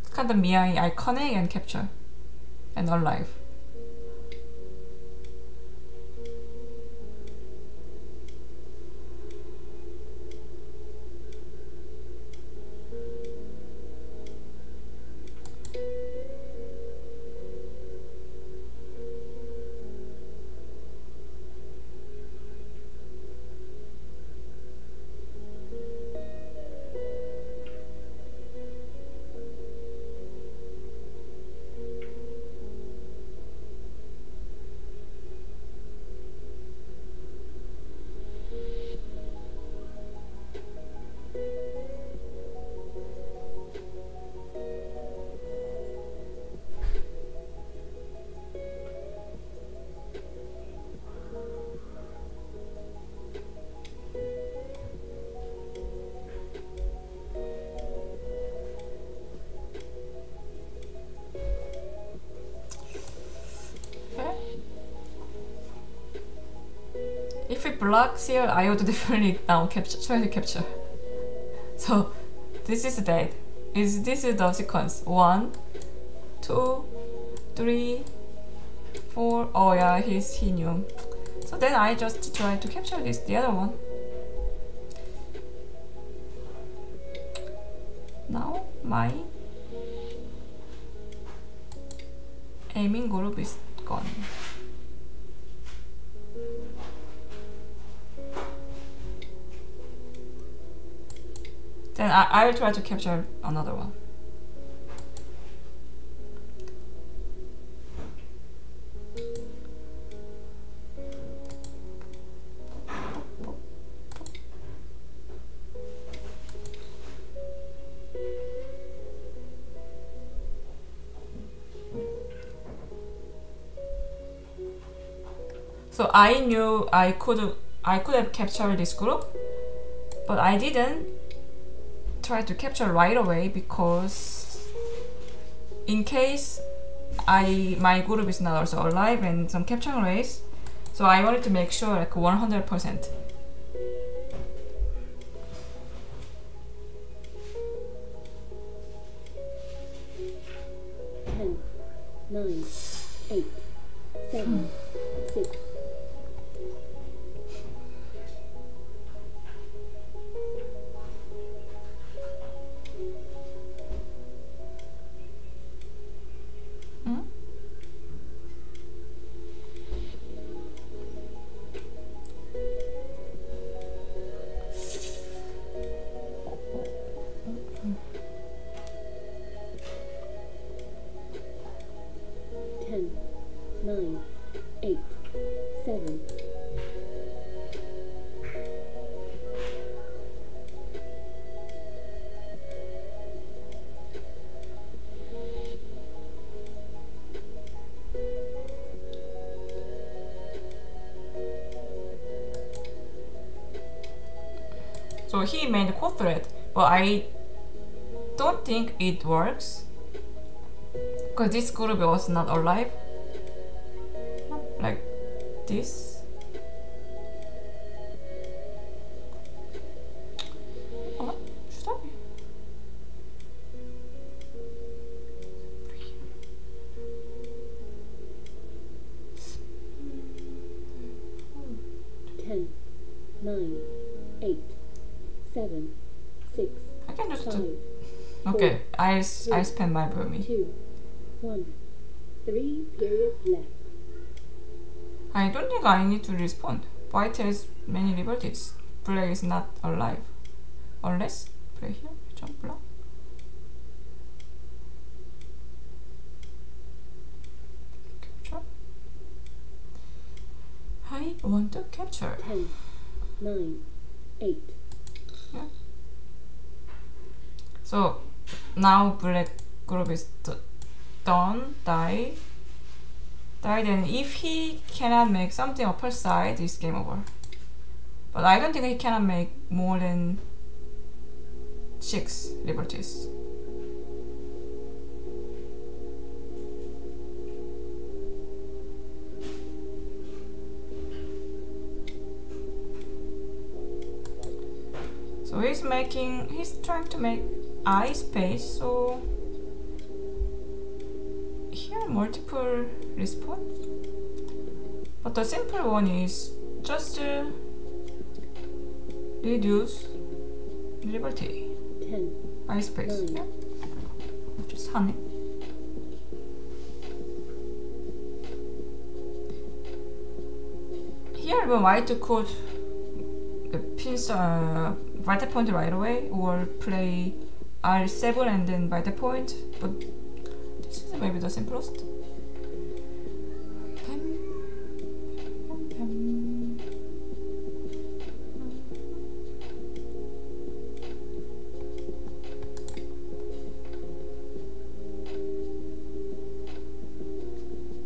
A: It's kind of Miai iconic and capture and alive. Blocks here, I would definitely now um, capture, try to capture. So this is dead. Is this is the sequence? One, two, three, four. Oh yeah, he's he knew. So then I just try to capture this the other one. Then I, I will try to capture another one. So I knew I could I could have captured this group, but I didn't try to capture right away because in case I my group is not also alive and some capturing race, so I wanted to make sure like 100%. I don't think it works. Because this group was not alive. Like this my
B: two, one. Three periods left.
A: I don't think I need to respond. White has many liberties? Black is not alive. Unless play here jump block. Capture. I want to capture.
B: Ten, nine, eight,
A: So now black group is done, die. Die then if he cannot make something upper side, it's game over. But I don't think he cannot make more than six liberties. So he's making, he's trying to make eye space, so multiple response. But the simple one is just uh, reduce liberty,
B: ten,
A: eye space. Yeah. Just honey. Here even white could pins uh, right point right away or play R7 and then right point but maybe pam, pam.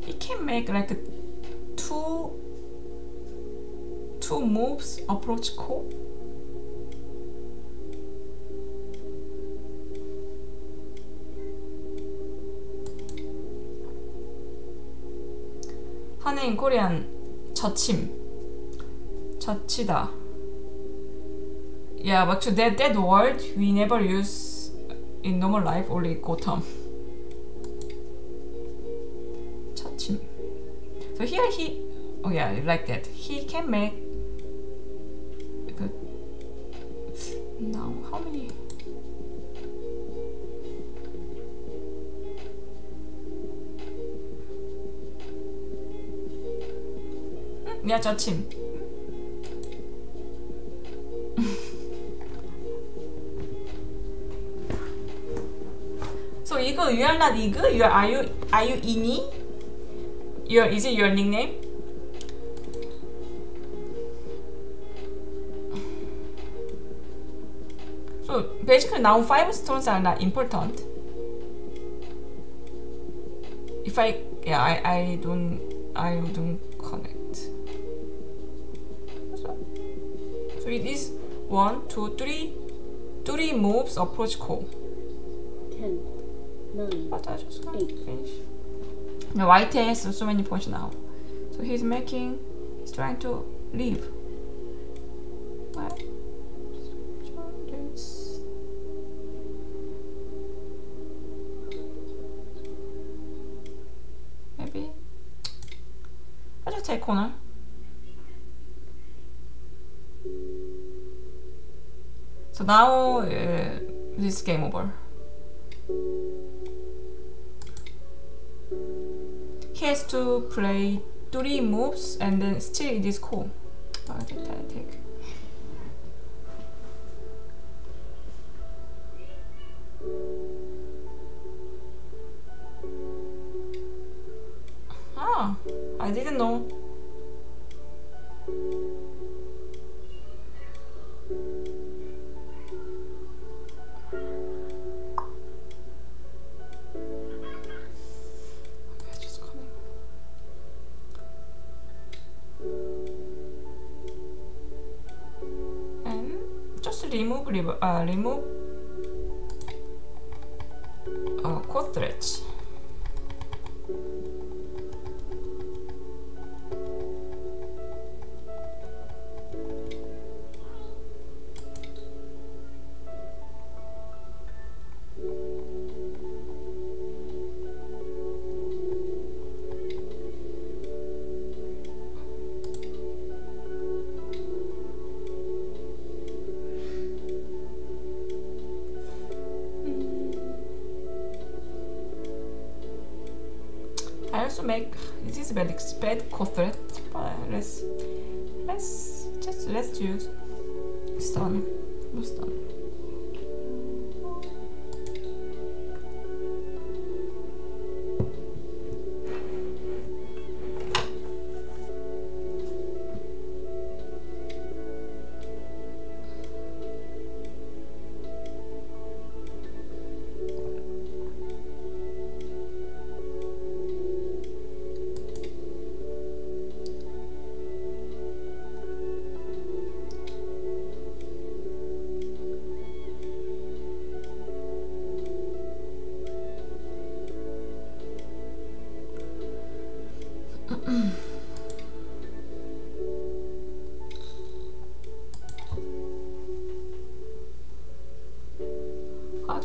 A: He can make like two two moves approach ko. 젖힘 젖히다 Yeah, but to that that word we never use in normal life only 고텀 젖힘 So here he oh yeah like that he can make So Eagle, you are not Eagle. You are, are you are you Ini? Your is it your nickname? So basically now five stones are not important. If I yeah I I don't I don't one, two, three, three moves approach ko.
B: ten, nine,
A: But I just can't
B: Eight.
A: finish. The white has so many points now. So he's making, he's trying to leave. Now uh, this is game over. He has to play three moves and then still it is cool. Think that I take.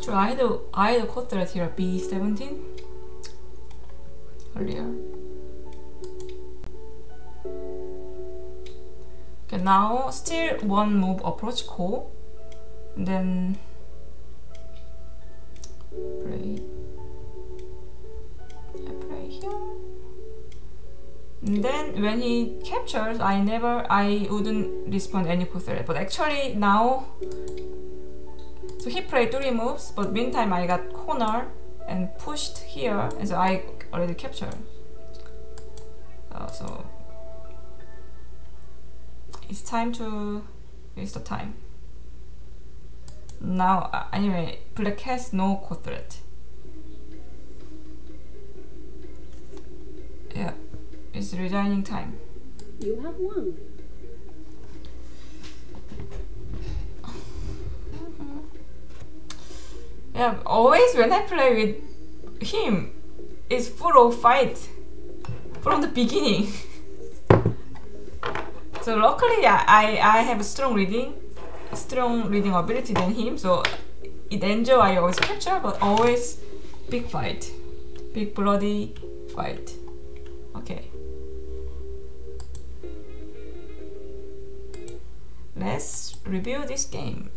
A: Actually, I had a, I had a ko threat here B17 earlier. Okay, now still one move approach ko, and then play. I play here. And then when he captures, I never, I wouldn't respond any ko threat. But actually now played three moves, but meantime I got corner and pushed here, and so I already captured. Uh, so it's time to use the time. Now, uh, anyway, black has no ko threat. Yeah, it's resigning time.
B: You have won.
A: Always when I play with him, it's full of fight from the beginning. so luckily, I, I, have a strong reading, strong reading ability than him. So in danger, I always capture, but always big fight, big bloody fight. Okay. Let's review this game.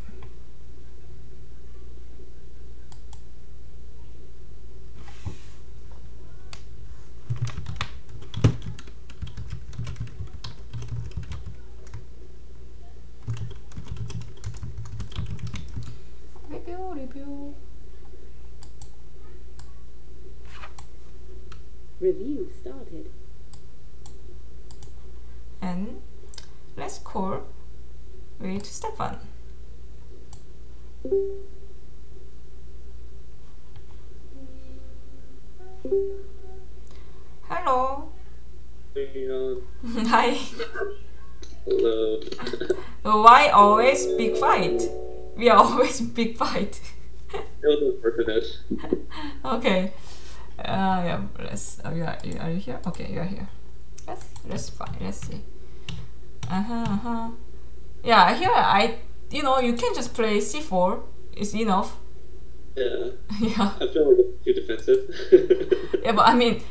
A: review, review.
B: Review started.
A: And let's call with Stefan. Hello. Hi.
C: hello.
A: Why always big fight? We are always big fight.
C: it was unfortunate.
A: okay. Uh, yeah, let's. Are you, are you, are you here? Okay, you are here. Let's let's fine. Let's see. Uh huh. Uh huh. Yeah, here I. You know, you can just play c4. It's enough.
C: Yeah,
A: yeah.
C: I feel like it's too defensive.
A: Yeah, but I mean,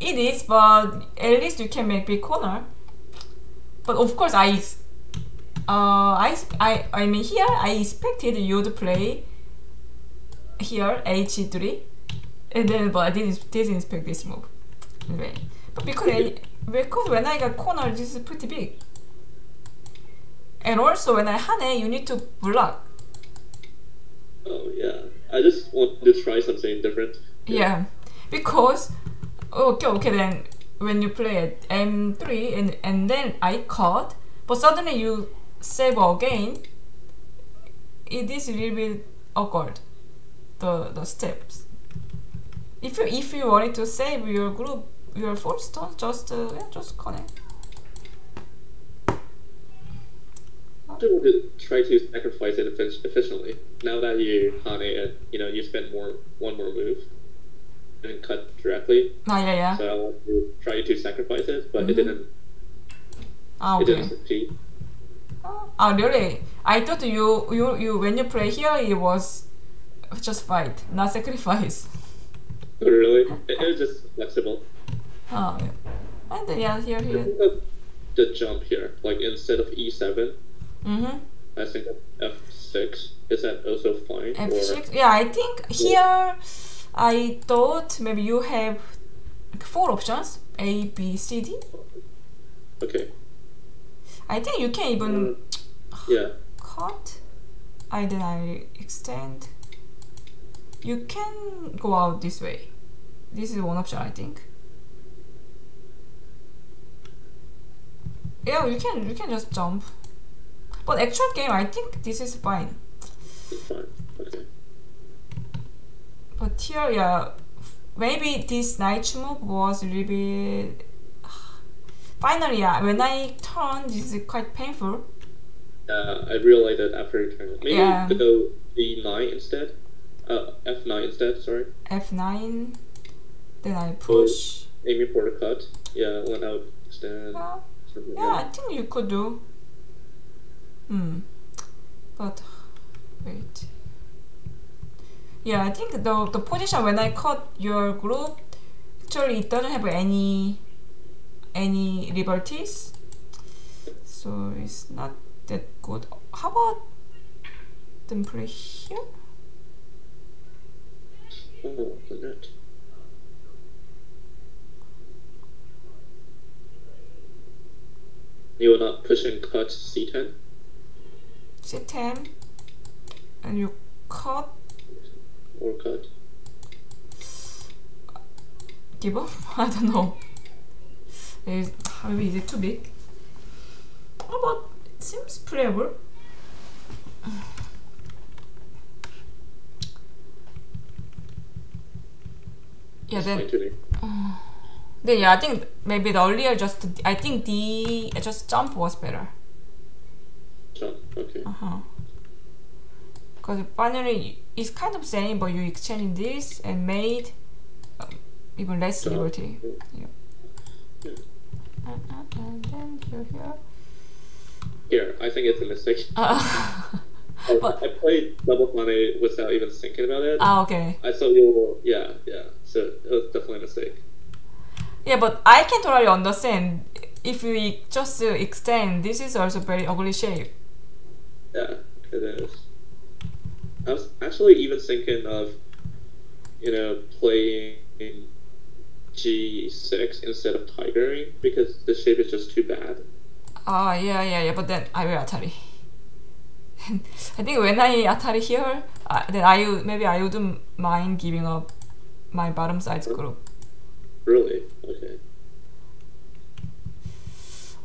A: it is. But at least you can make big corner. But of course, I. Uh, I I I mean here I expected you to play. Here h3, and then but I didn't didn't expect this move. Anyway, but because because when I got corner, this is pretty big. And also when I hane, you need to block.
C: oh yeah, I just want to try something different.
A: Yeah, because okay, okay then when you play at M3 and and then I caught, but suddenly you save again. It is a little bit awkward. The the steps. If you if you wanted to save your group, your force stone, just uh, yeah, just connect.
C: I want to try to sacrifice it efficiently. Now that you Hane and you know you spend more one more move. didn't cut directly,
A: Ah, yeah, yeah.
C: so I wanted to try to sacrifice it, but
A: Mhm.
C: it didn't.
A: Ah,
C: It
A: okay.
C: didn't succeed.
A: Ah, really? I thought you, you, you, when you play here, it was just fight, not sacrifice.
C: Really, it, was just flexible.
A: Oh, yeah. And then, yeah, here, here.
C: think that the jump here, like instead of e7,
A: Mm-hmm.
C: I think f6. Is that also fine?
A: F6. Yeah, I think here, I thought maybe you have four options A, B, C, D.
C: Okay,
A: I think you can even
C: yeah,
A: cut. I then I extend. You can go out this way. This is one option, I think. Yeah, you can you can just jump. But actual game, I think this is fine.
C: it's fine. Okay,
A: But here, yeah, maybe this knight move was a little bit. Finally, yeah, when I turn, this is quite painful.
C: uh, I realized that after returning. Maybe
A: Yeah.
C: go d9 instead. Uh, f9 instead. Sorry,
A: F9, then I push.
C: aiming for the cut. Yeah, when out would extend.
A: Yeah, I think you could do. Hmm. But wait. Yeah, I think the the position when I cut your group, actually it doesn't have any any liberties, so it's not that good. How about play here?
C: Oh, the net. You are not pushing cut c10.
A: C10, and you cut.
C: or cut.
A: Give up? I don't know. Is maybe is it too big? How about it seems playable. Yeah, then then yeah, I think maybe the earlier just I think the just jump was better.
C: Jump. Okay.
A: Uh huh. Because finally it's kind of same, but you exchange this and made um, even less
C: Jump.
A: liberty. Yeah.
C: Yeah.
A: Uh, uh, and then here, here.
C: Here, I think it's a mistake. I,
A: But-
C: I played double money without even thinking about it.
A: ah, okay.
C: I thought you were, yeah, yeah. So it was definitely a mistake.
A: Yeah, but I can totally understand if we just extend. This is also very ugly shape.
C: Yeah, it is. I was actually even thinking of, you know, playing G6 instead of tigering because the shape is just too bad.
A: Ah, yeah, yeah, yeah. But then I will Atari. I think when I Atari here, uh, then I maybe I wouldn't mind giving up my bottom sides group.
C: Really? Okay.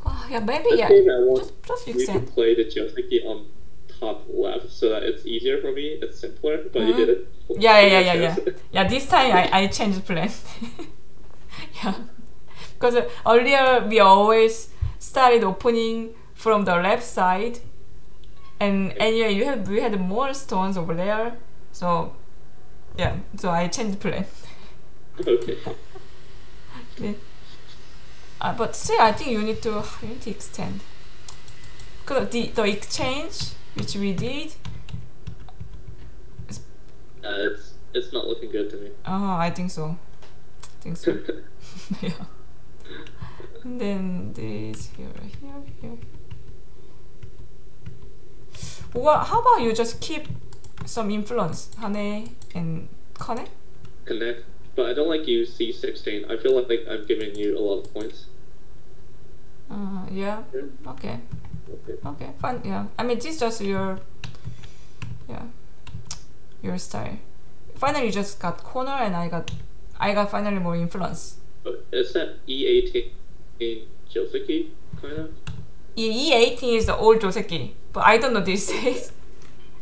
A: Oh, yeah, maybe yeah.
C: I want
A: Just just
C: you
A: extend.
C: play the Joseki on top left so that it's easier for me. It's simpler, but you
A: Mhm.
C: did it.
A: Yeah, yeah, yeah, yeah, yeah. Yeah, this time I, I changed plan. yeah. Because uh, earlier we always started opening from the left side. And anyway, you had, we had more stones over there. So, yeah, so I changed plan.
C: okay.
A: Yeah. Uh, but still, I think you need to, you need to extend. Because the, the exchange, which we did,
C: Uh, it's it's not looking good to me.
A: oh, I think so. I think so. yeah. And then this here, here, here. Well, how about you just keep some influence, Hane and Kane?
C: Connect, but I don't like you C16. I feel like I'm giving you a lot of points.
A: Uh, yeah.
C: Yeah.
A: Okay.
C: Okay.
A: Okay. Fine. Yeah. I mean, this is just your, yeah, your style. Finally, you just got corner, and I got, I got finally more influence.
C: But is that E18 in Joseki kind of?
A: E E18 is the old Joseki, but I don't know these days.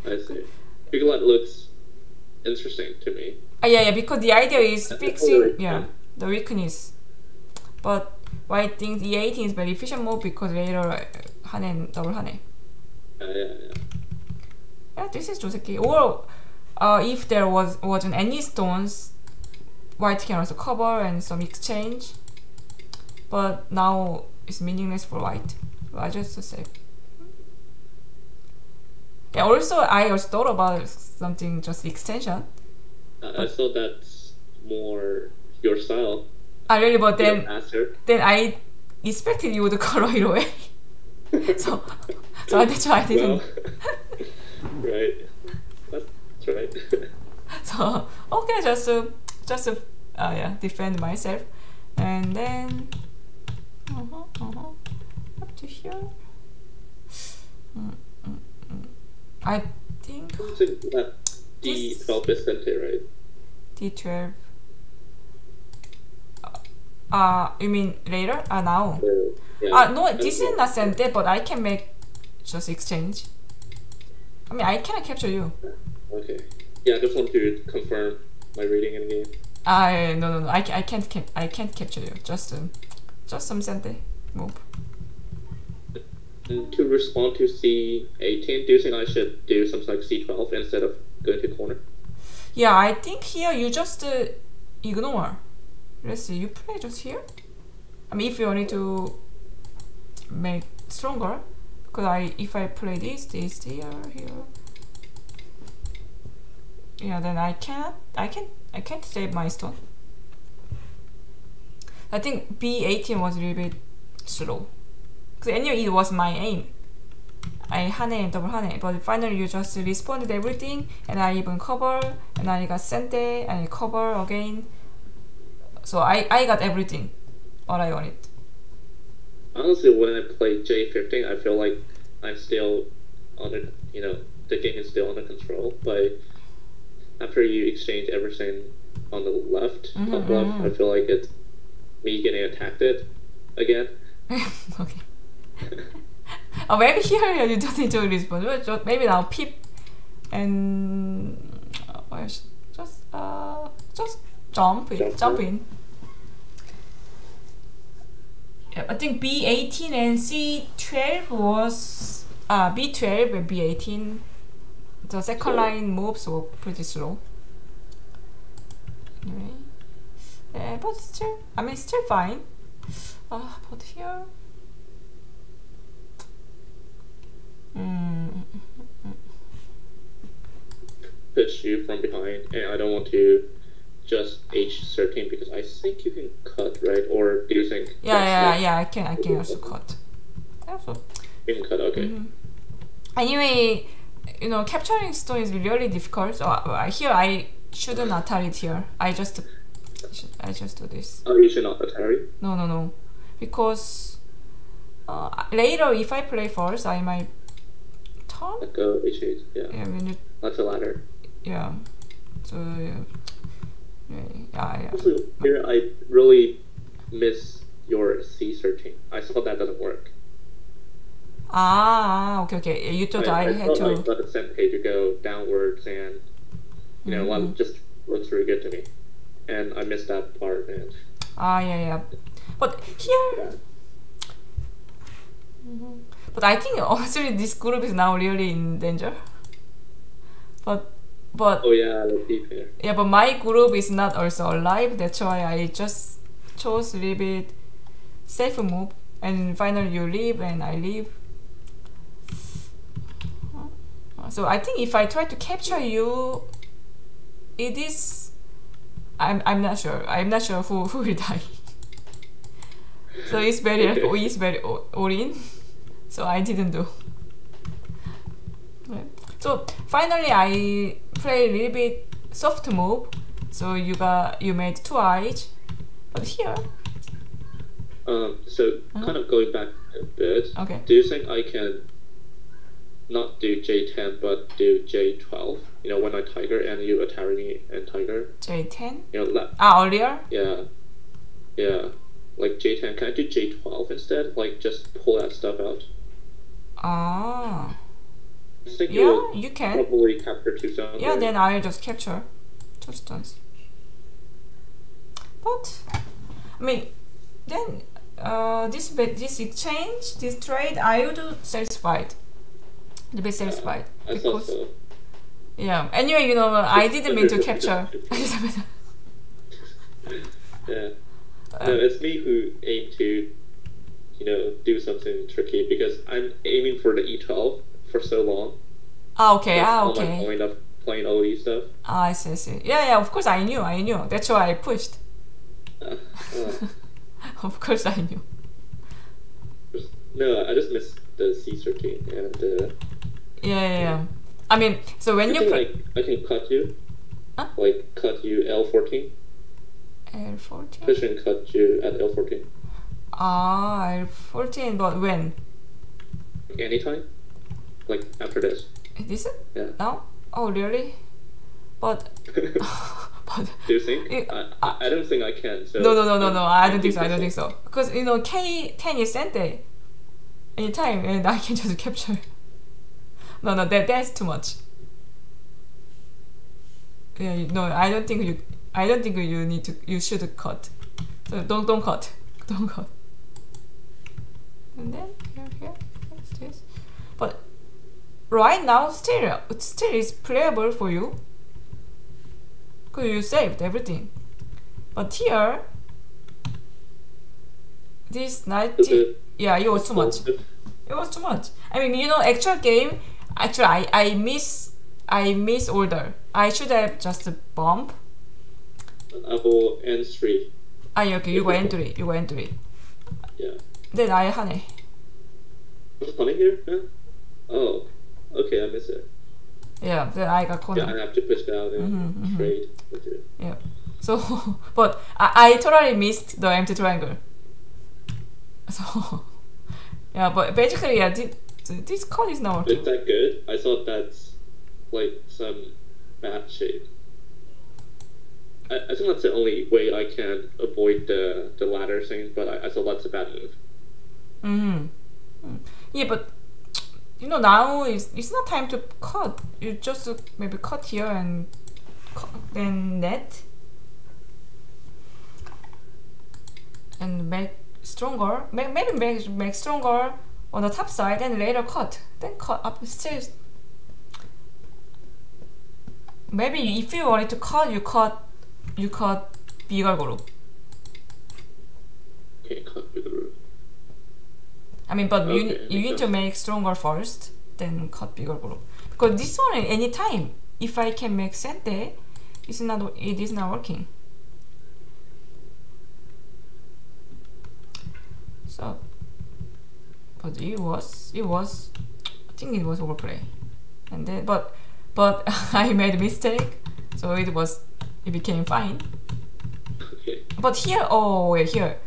C: I see. Because that looks interesting to me.
A: Ah, yeah, yeah, because the idea is fixing, yeah, the weakness. But why I think the 18 is very efficient move because later uh, Hane double Hane.
C: Yeah, yeah, yeah.
A: Yeah, this is Joseki. Or uh, if there was wasn't any stones, white can also cover and some exchange. But now it's meaningless for white. I just save. Yeah, also I also thought about something just extension.
C: I, I thought that's more your style.
A: I really but then then I expected you would color it away. so so that's why I didn't
C: Well, right. That's right.
A: so okay just to just to uh, yeah defend myself and then to here Mm, mm, mm. I think
C: So that
A: This-
C: D12 is sente, right?
A: D12 uh you mean later uh now
C: Or- yeah.
A: uh no this is not sent there but I can make just exchange I mean I cannot capture you
C: Okay. Yeah, I just want to confirm my reading in the game.
A: I no no no I, I can't cap- I can't capture you just um, just some sente move
C: To respond to C18, do you think I should do something like C12 instead of going to corner?
A: Yeah, I think here you just uh, ignore. Let's see, you play just here. I mean, if you need to make stronger, because I if I play this, this here, here. Yeah, then I can't. I can. I can't save my stone. I think B18 was a little bit slow. Because anyway, it was my aim. I had it, double had it, but finally you just responded everything, and I even cover, and I got sente and I cover again. So I, I got everything, all I wanted.
C: Honestly, when I play J15, I feel like I'm still under, you know, the game is still under control, but after you exchange everything on the left,
A: mm -hmm,
C: top left,
A: mm -hmm.
C: I feel like it's me getting attacked again.
A: okay oh maybe here you don't need to respond. Well, ju- maybe now peep and uh, just uh just jump in,
C: Jump
A: jump
C: in.
A: yeah, I think B18 and C12 was uh, B12 and B18 the second line moves were pretty slow. Anyway. Yeah, but still I mean still fine. Uh, but here mm,
C: Push you from behind, and I don't want to just H13 because I think you can cut, right? Or do you think?
A: yeah yeah
C: not-
A: yeah I can I can also cut yeah, so
C: You can cut, okay.
A: Mhm. Anyway, you know, capturing stone is really difficult. So uh, here I shouldn't attack it here. I just, I just do this.
C: Oh, you should not attack.
A: No, no, no, because uh, later if I play first, I might turn.
C: Like go H8, yeah.
A: Yeah, when you,
C: That's a ladder.
A: yeah. So yeah, yeah, yeah. yeah.
C: Also, here I really miss your C searching. I thought that doesn't work.
A: Ah, okay, okay. You thought I, had
C: thought
A: to.
C: like let the send page go downwards and you know
A: Mhm.
C: that just looks really good to me. And I missed that part and
A: Ah, yeah, yeah. But here,
C: yeah.
A: But I think actually this group is now really in danger. But but
C: Oh yeah, here.
A: yeah, but my group is not also alive. That's why I just chose a little bit safe move. And finally you leave and I leave. So I think if I try to capture you, it is. I'm I'm not sure. I'm not sure who who will die. so it's very like oh, it's very all all in. So I didn't do. Yeah. So finally I play a little bit soft move. So you got you made two eyes, but here
C: Um, so
A: Uh-huh.
C: kind of going back a bit.
A: okay
C: Do you think I can not do J10 but do J12? You know, when I tiger and you Atari and tiger.
A: J ten
C: You know,
A: ah earlier
C: yeah, yeah. Like J10, can I do J12 instead? Like just pull that stuff out.
A: Ah
C: think you
A: yeah you can
C: probably capture two zones.
A: yeah then I'll just capture two stones. But I mean then uh this this exchange this trade I would satisfied. A bit satisfied
C: I thought
A: because
C: so.
A: yeah anyway you know I didn't mean to capture. I didn't mean
C: Yeah. No, it's me who aim to, you know, do something tricky because I'm aiming for the E12 for so long.
A: Ah, okay.
C: That's
A: Ah,
C: all my
A: okay.
C: point of playing all these stuff.
A: Ah, I see, I see. Yeah, yeah. Of course, I knew. I knew. That's why I pushed.
C: Uh, uh,
A: Of course, I knew.
C: no, I just missed the C13 and uh,
A: Yeah, yeah, yeah. I mean, so when
C: you
A: you
C: think like I can cut you,
A: Huh?
C: like cut you L14,
A: L fourteen.
C: push and cut you at L14
A: Ah, fourteen. But when?
C: anytime, like after this.
A: Is it
C: Yeah.
A: now? Oh, really? But but Do
C: you think?
A: Yeah,
C: I, I, I don't think I can. So
A: no, no, no, no, no. I don't think so. I don't
C: think
A: so. Because you know, K ten is Sente anytime, and I can just capture. No, no, that that's too much. Yeah, no, I don't think you. I don't think you need to. You should cut. So don't don't cut. Don't cut and then here, here, this. But right now, stereo, stereo is playable for you because you saved everything. But here, this
C: 90,
A: yeah, it was too much. It was too much. I mean, you know, actual game, actually, I, I miss, I miss order. I should have just bump. I go N3. Ah, okay, you go N3, you go N3.
C: Yeah
A: then i, Hane. 해. Was
C: it funny here? Yeah. Oh, okay, I miss it.
A: Yeah, then I got
C: caught.
A: Yeah,
C: I have to push down and mm-hmm, mm-hmm.
A: Yeah. So, but I, I totally missed the empty triangle. So, yeah, but basically, yeah, this, this card is not working.
C: Is that good? I thought that's like some bad shape. I, I think that's the only way I can avoid the the ladder thing, but I, I thought that's a bad move.
A: Mm-hmm. Mm. Yeah, but you know now it's it's not time to cut. You just maybe cut here and then net and make stronger. Make, maybe make make stronger on the top side and later cut. Then cut up still. Maybe if you wanted to cut, you cut you cut bigger group.
C: Okay, cut roof.
A: I mean, but you,
C: Okay,
A: you need to make stronger first, then cut bigger group. Because this one, anytime, if I can make sente, it's not, it is not working. So, but it was, it was, I think it was overplay. And then, but, but I made a mistake, so it was, it became fine. But here, oh, yeah, here,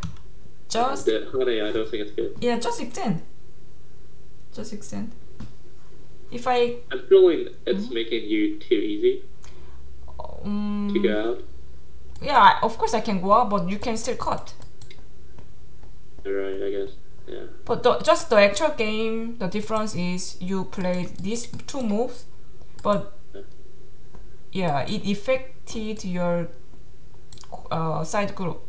A: just
C: The Hane, I don't think it's good.
A: yeah, just extend. Just extend. If I
C: I'm feeling it's
A: Mm-hmm.
C: making you too easy
A: um,
C: to go out.
A: yeah, of course I can go out, but you can still cut.
C: Right, I guess. Yeah.
A: But the, just the actual game, the difference is you play these two moves, but yeah, it affected your uh, side group.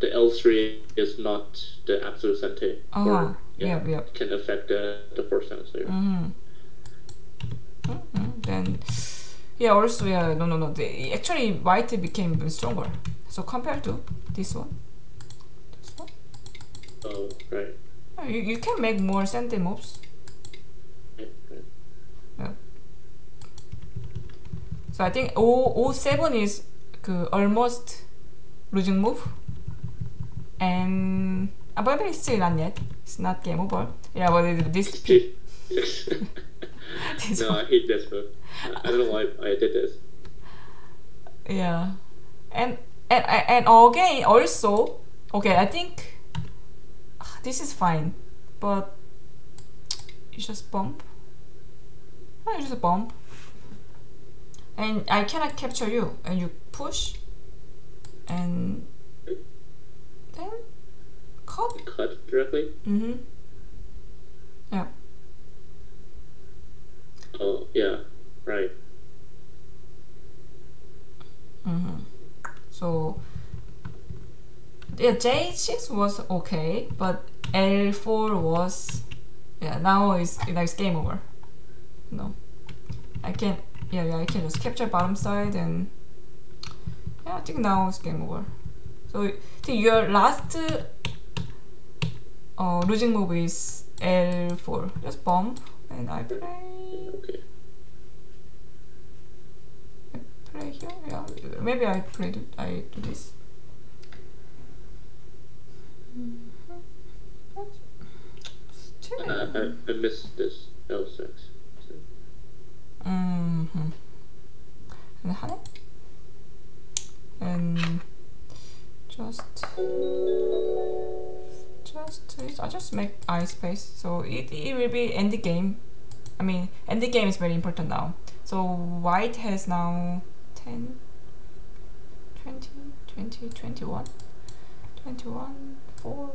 C: The L3 is not the absolute sente.
A: Uh-huh.
C: or,
A: Yep, yep.
C: Can affect the, the force transfer.
A: Mm-hmm. hmm Then, yeah, also, yeah, no, no, no. The, actually, white became even stronger. So compared to this one, this one,
C: Oh, right.
A: uh, you, you can make more sente moves.
C: right, right.
A: So I think O, O7 is 그 almost losing move. And but it's still not yet. It's not game over. Yeah, but it- this this
C: no, I hate this move. I don't know why I did this.
A: Yeah. And and and again also okay, I think ah, this is fine. But you just bump. No, you just bump. And I cannot capture you and you push and then cut.
C: Cut directly?
A: Mm-hmm. Yeah.
C: Oh, yeah. Right.
A: Mm-hmm. So yeah, J6 was okay, but L4 was yeah. Now it's now it's game over. No, I can yeah yeah I can just capture bottom side and yeah I think now it's game over. So I your last uh, losing move is L4. Just bump and I play
C: Okay.
A: play here. Yeah, maybe I play th- I do this.
C: Uh, I, I missed this L6.
A: Mm-hmm. And 하네? And just just I just make eye space so it, it will be end game. I mean end game is very important now. So white has now 10 20 20 21 21 4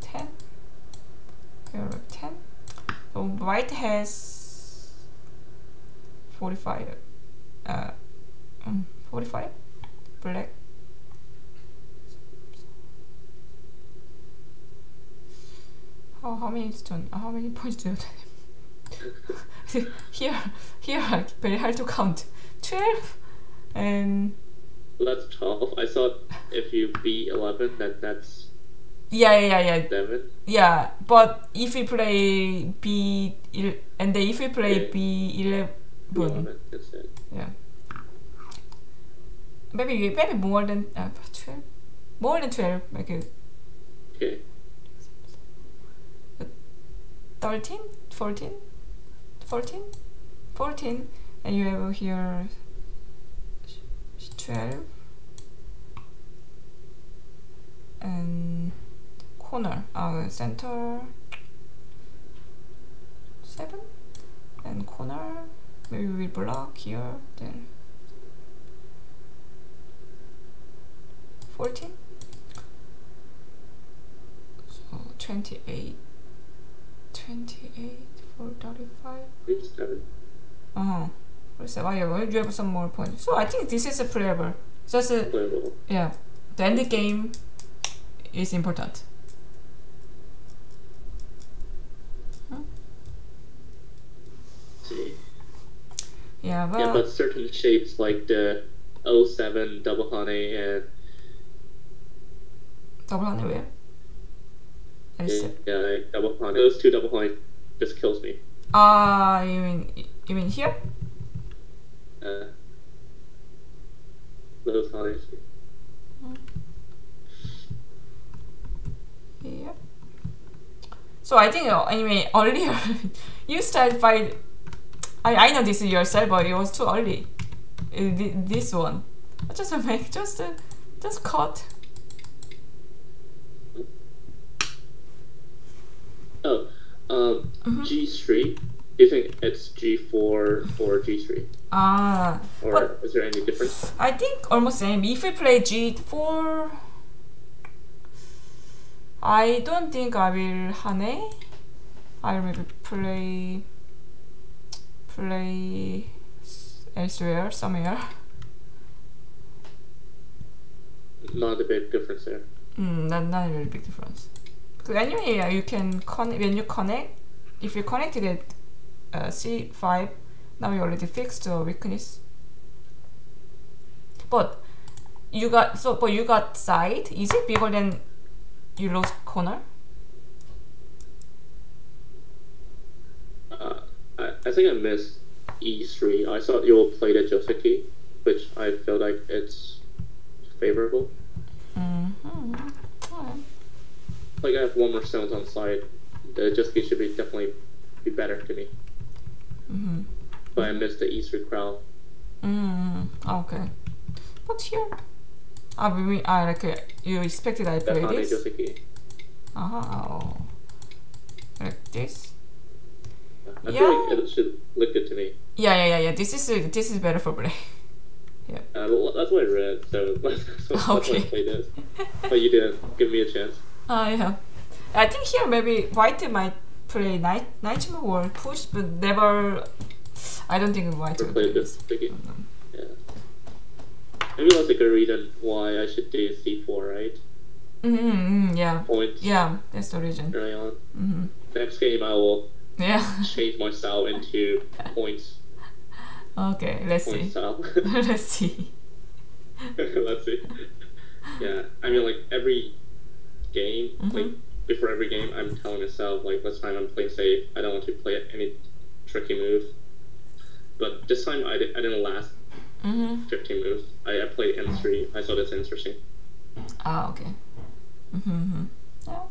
A: 10 here 10 so white has 45 uh um, 45 black how, how many stone how many points do you have here here very hard to count 12 and
C: That's 12. I thought if you beat 11, then that's
A: yeah yeah yeah yeah
C: 7.
A: Yeah, but if we play B and then if we play
C: Yeah.
A: B eleven,
C: 11 instead.
A: yeah, maybe maybe more than uh, twelve, more than twelve, uh,
C: Okay.
A: 13, 14, 14, 14, and you have here twelve and corner, uh, center seven and corner. Maybe we block here then fourteen. So twenty-eight. 28 for 35.
C: It's 7.
A: Uh-huh. So why you you have some more points. So I think this is a playable. Just a,
C: Playable.
A: yeah. The end the game is important.
C: see.
A: Yeah, but,
C: Yeah, but certain shapes like the 07 double Hane and
A: double Hane where? L7.
C: yeah, double Hane, those two double Hane just kills me.
A: Ah, you mean you mean here?
C: Uh, those.
A: Yeah. So I think uh, anyway earlier you started by I I know this is yourself, but it was too early. Uh, this one, just make just a, just cut.
C: Oh, um,
A: Mhm.
C: G3. Do you think it's G4 or G3?
A: Ah,
C: Or
A: But-
C: is there any difference?
A: I think almost same. If we play G4, I don't think I will hane. I will play play elsewhere somewhere.
C: Not a big difference there.
A: Mm, not not a really big difference. Anyway, uh, you can con- when you connect, if you connected at uh, C5, now you already fixed the weakness. But you got so but you got side. Is it bigger than you lost corner?
C: Uh, I, I think I missed E3. I thought you will play the Joseki, which I feel like it's favorable.
A: Mm-hmm. Alright.
C: Like I have one more stones on side. The Joseki should be definitely be better to me.
A: Mm-hmm.
C: But I missed the E3 crowd.
A: Mm-hmm. Okay. But here, I mean, I like uh, you expected I play this. Uh-huh. Like this.
C: I
A: Yeah.
C: feel like it should look good to me.
A: Yeah, yeah, yeah, yeah. This is uh, this is better for play.
C: Uh, that's what I read, so that's, that's why I played this. But you didn't give me a chance.
A: Ah, yeah. I think here maybe white might play knight knight move or push, but never. I don't think white will
C: play this. Yeah. Maybe that's a good reason why I should do C4, right?
A: Mm-hmm, yeah,
C: Points
A: yeah. That's the reason.
C: early on.
A: Mm-hmm.
C: Next game, I will
A: Yeah.
C: change my style into points.
A: okay. Let's
C: Point
A: see.
C: style.
A: let's see.
C: Let's see. Yeah, I mean, like every game,
A: Mhm.
C: like before every game, I'm telling myself like, let's time I'm playing safe. I don't want to play any tricky move. But this time, I, di- I didn't last
A: Mm-hmm.
C: 15 moves. I, I played N3. I thought that's interesting.
A: Ah, okay. Mm-hmm. Yeah.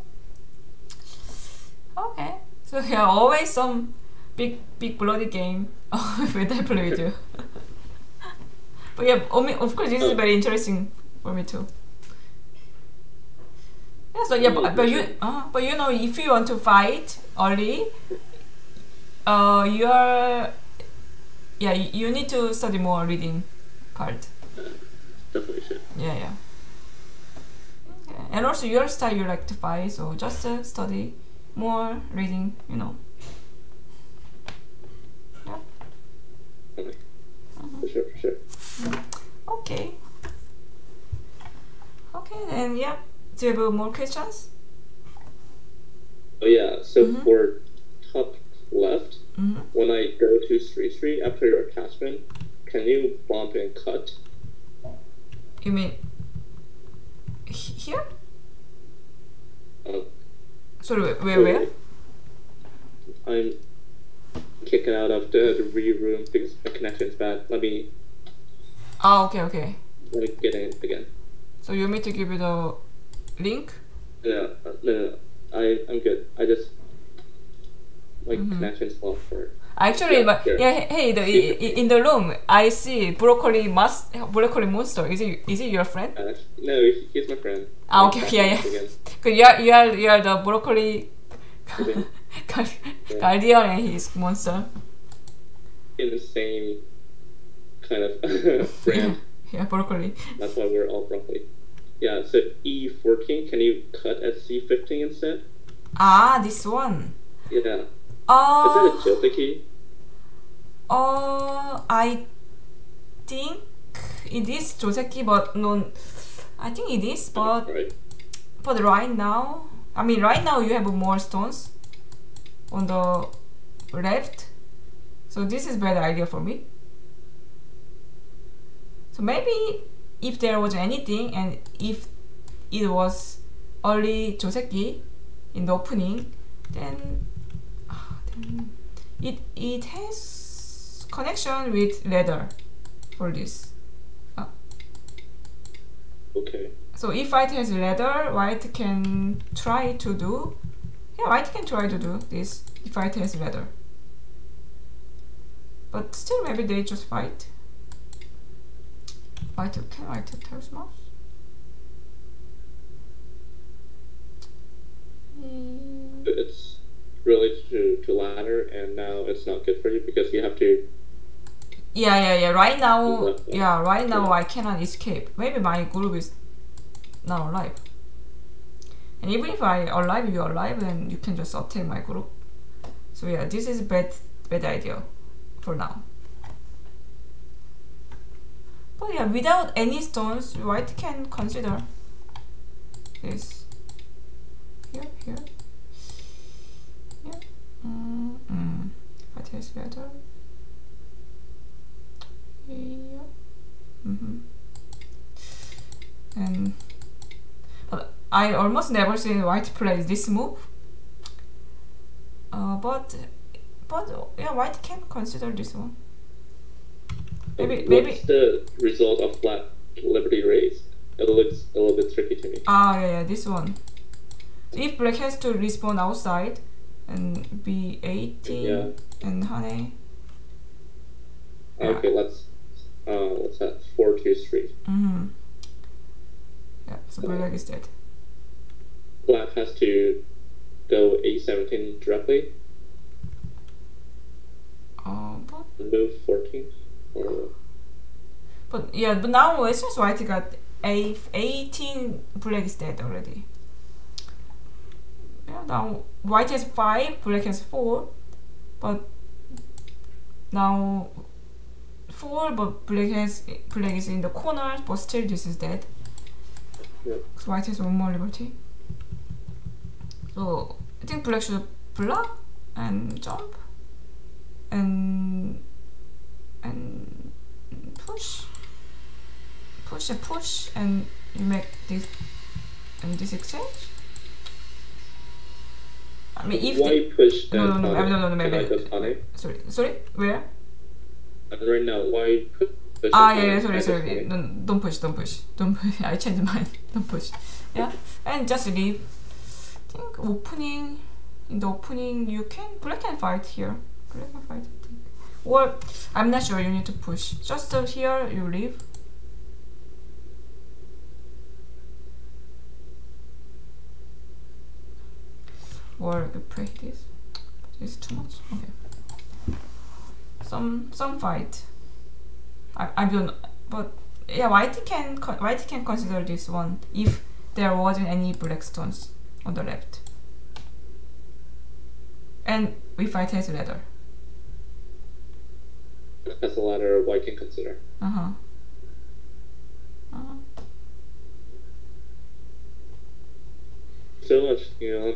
A: Okay. So yeah, always some big, big bloody game when I play with you. but yeah, of course, this is very interesting for me too. Yeah. So yeah, but, but you, uh, but you know, if you want to fight early, uh, you are, yeah, you, need to study more reading part.
C: Definitely should.
A: Yeah, yeah. Okay. And also your style you like to fight, so just uh, study more, reading, you know. Yeah.
C: Okay. For sure, for sure.
A: Okay. Okay, then yeah. Do you have more questions?
C: Oh yeah. So
A: Mhm.
C: for top left,
A: Mm-hmm.
C: when I go to Street Street after your attachment, can you bump and cut?
A: You mean here?
C: Uh,
A: Sorry, where, where?
C: I'm kicking out of the, the read room because my connection's bad. Let me
A: Ah, okay, okay.
C: let me get in again.
A: So you want me to give you the link?
C: No, no, no. I I'm good. I just my
A: Mhm.
C: connection's lost for
A: Actually,
C: Yeah,
A: but
C: sure.
A: yeah, hey, the, in the room, I see broccoli mas- broccoli monster. Is it is it your friend?
C: Uh, no, he's my friend.
A: Ah, okay, okay, yeah, yeah. Cause you are you are you are the broccoli guardian and he's monster.
C: In the same kind of brand.
A: Yeah, broccoli.
C: That's why we're all broccoli. Yeah, so E14, can you cut at C15 instead?
A: Ah, this one.
C: Yeah. Is
A: Uh,
C: that a Joseki?
A: uh, I think it is Joseki, but no, I think it is, but
C: right.
A: but right now, I mean, right now you have more stones on the left, so this is better idea for me. So maybe if there was anything and if it was early Joseki in the opening, then, ah, then it it has connection with ladder for this.
C: Okay.
A: So if white has ladder, white can try to do. Yeah, white can try to do this if white has ladder. But still, maybe they just fight. White can white Tails mouse? Mm,
C: It's related to, to ladder, and now it's not good for you because you have to.
A: Yeah, yeah, yeah. Right now,
C: yeah.
A: yeah, right now I cannot escape. Maybe my group is not alive. And even if I alive, you are alive, then you can just attack my group. So yeah, this is bad, bad idea for now. But yeah, without any stones, white can consider this here, here, here. Mm, mm. White has better. Yeah. Mm-hmm. And but I almost never seen white play this move. Uh, but but yeah, white can consider this one. Maybe
C: What's
A: maybe
C: the result of flat Liberty race? It looks a little bit tricky to me.
A: ah yeah, yeah this one. So if black has to respawn outside and be 18
C: Yeah.
A: and Hane. Yeah.
C: Okay, let's. Uh, what's that? Four two three.
A: Mm-hmm. Yeah, so black is dead.
C: Black has to go A17 directly,
A: Uh, but
C: move 14.
A: But yeah, but now it's just white got a 18 black is dead already. Yeah, now white has 5, black has 4. But now 4 but black has black is in the corner but still this is dead.
C: Yeah.
A: So white has one more liberty. So I think black should block and jump and and push push and push and you make this and this exchange. I mean, if
C: Why
A: the,
C: push
A: No, no, no, no, no, no,
C: Can
A: maybe-
C: just on it?
A: sorry, sorry, where?
C: Right now, why push
A: Ah, yeah, yeah, sorry,
C: Can I just
A: sorry. No, don't push, don't push, don't push. I changed mine. Don't push. Yeah, and just leave. I think opening in the opening you can black and fight here. Black and fight. Or I'm not sure. You need to push. Just uh, here you leave. Or you this. It's too much. Okay. Some some fight. I, I don't but yeah, white can white can consider this one if there wasn't any black stones on the left. And we fight has ladder.
C: As a ladder, why can consider?
A: Uh huh. Uh huh.
C: So much, you know,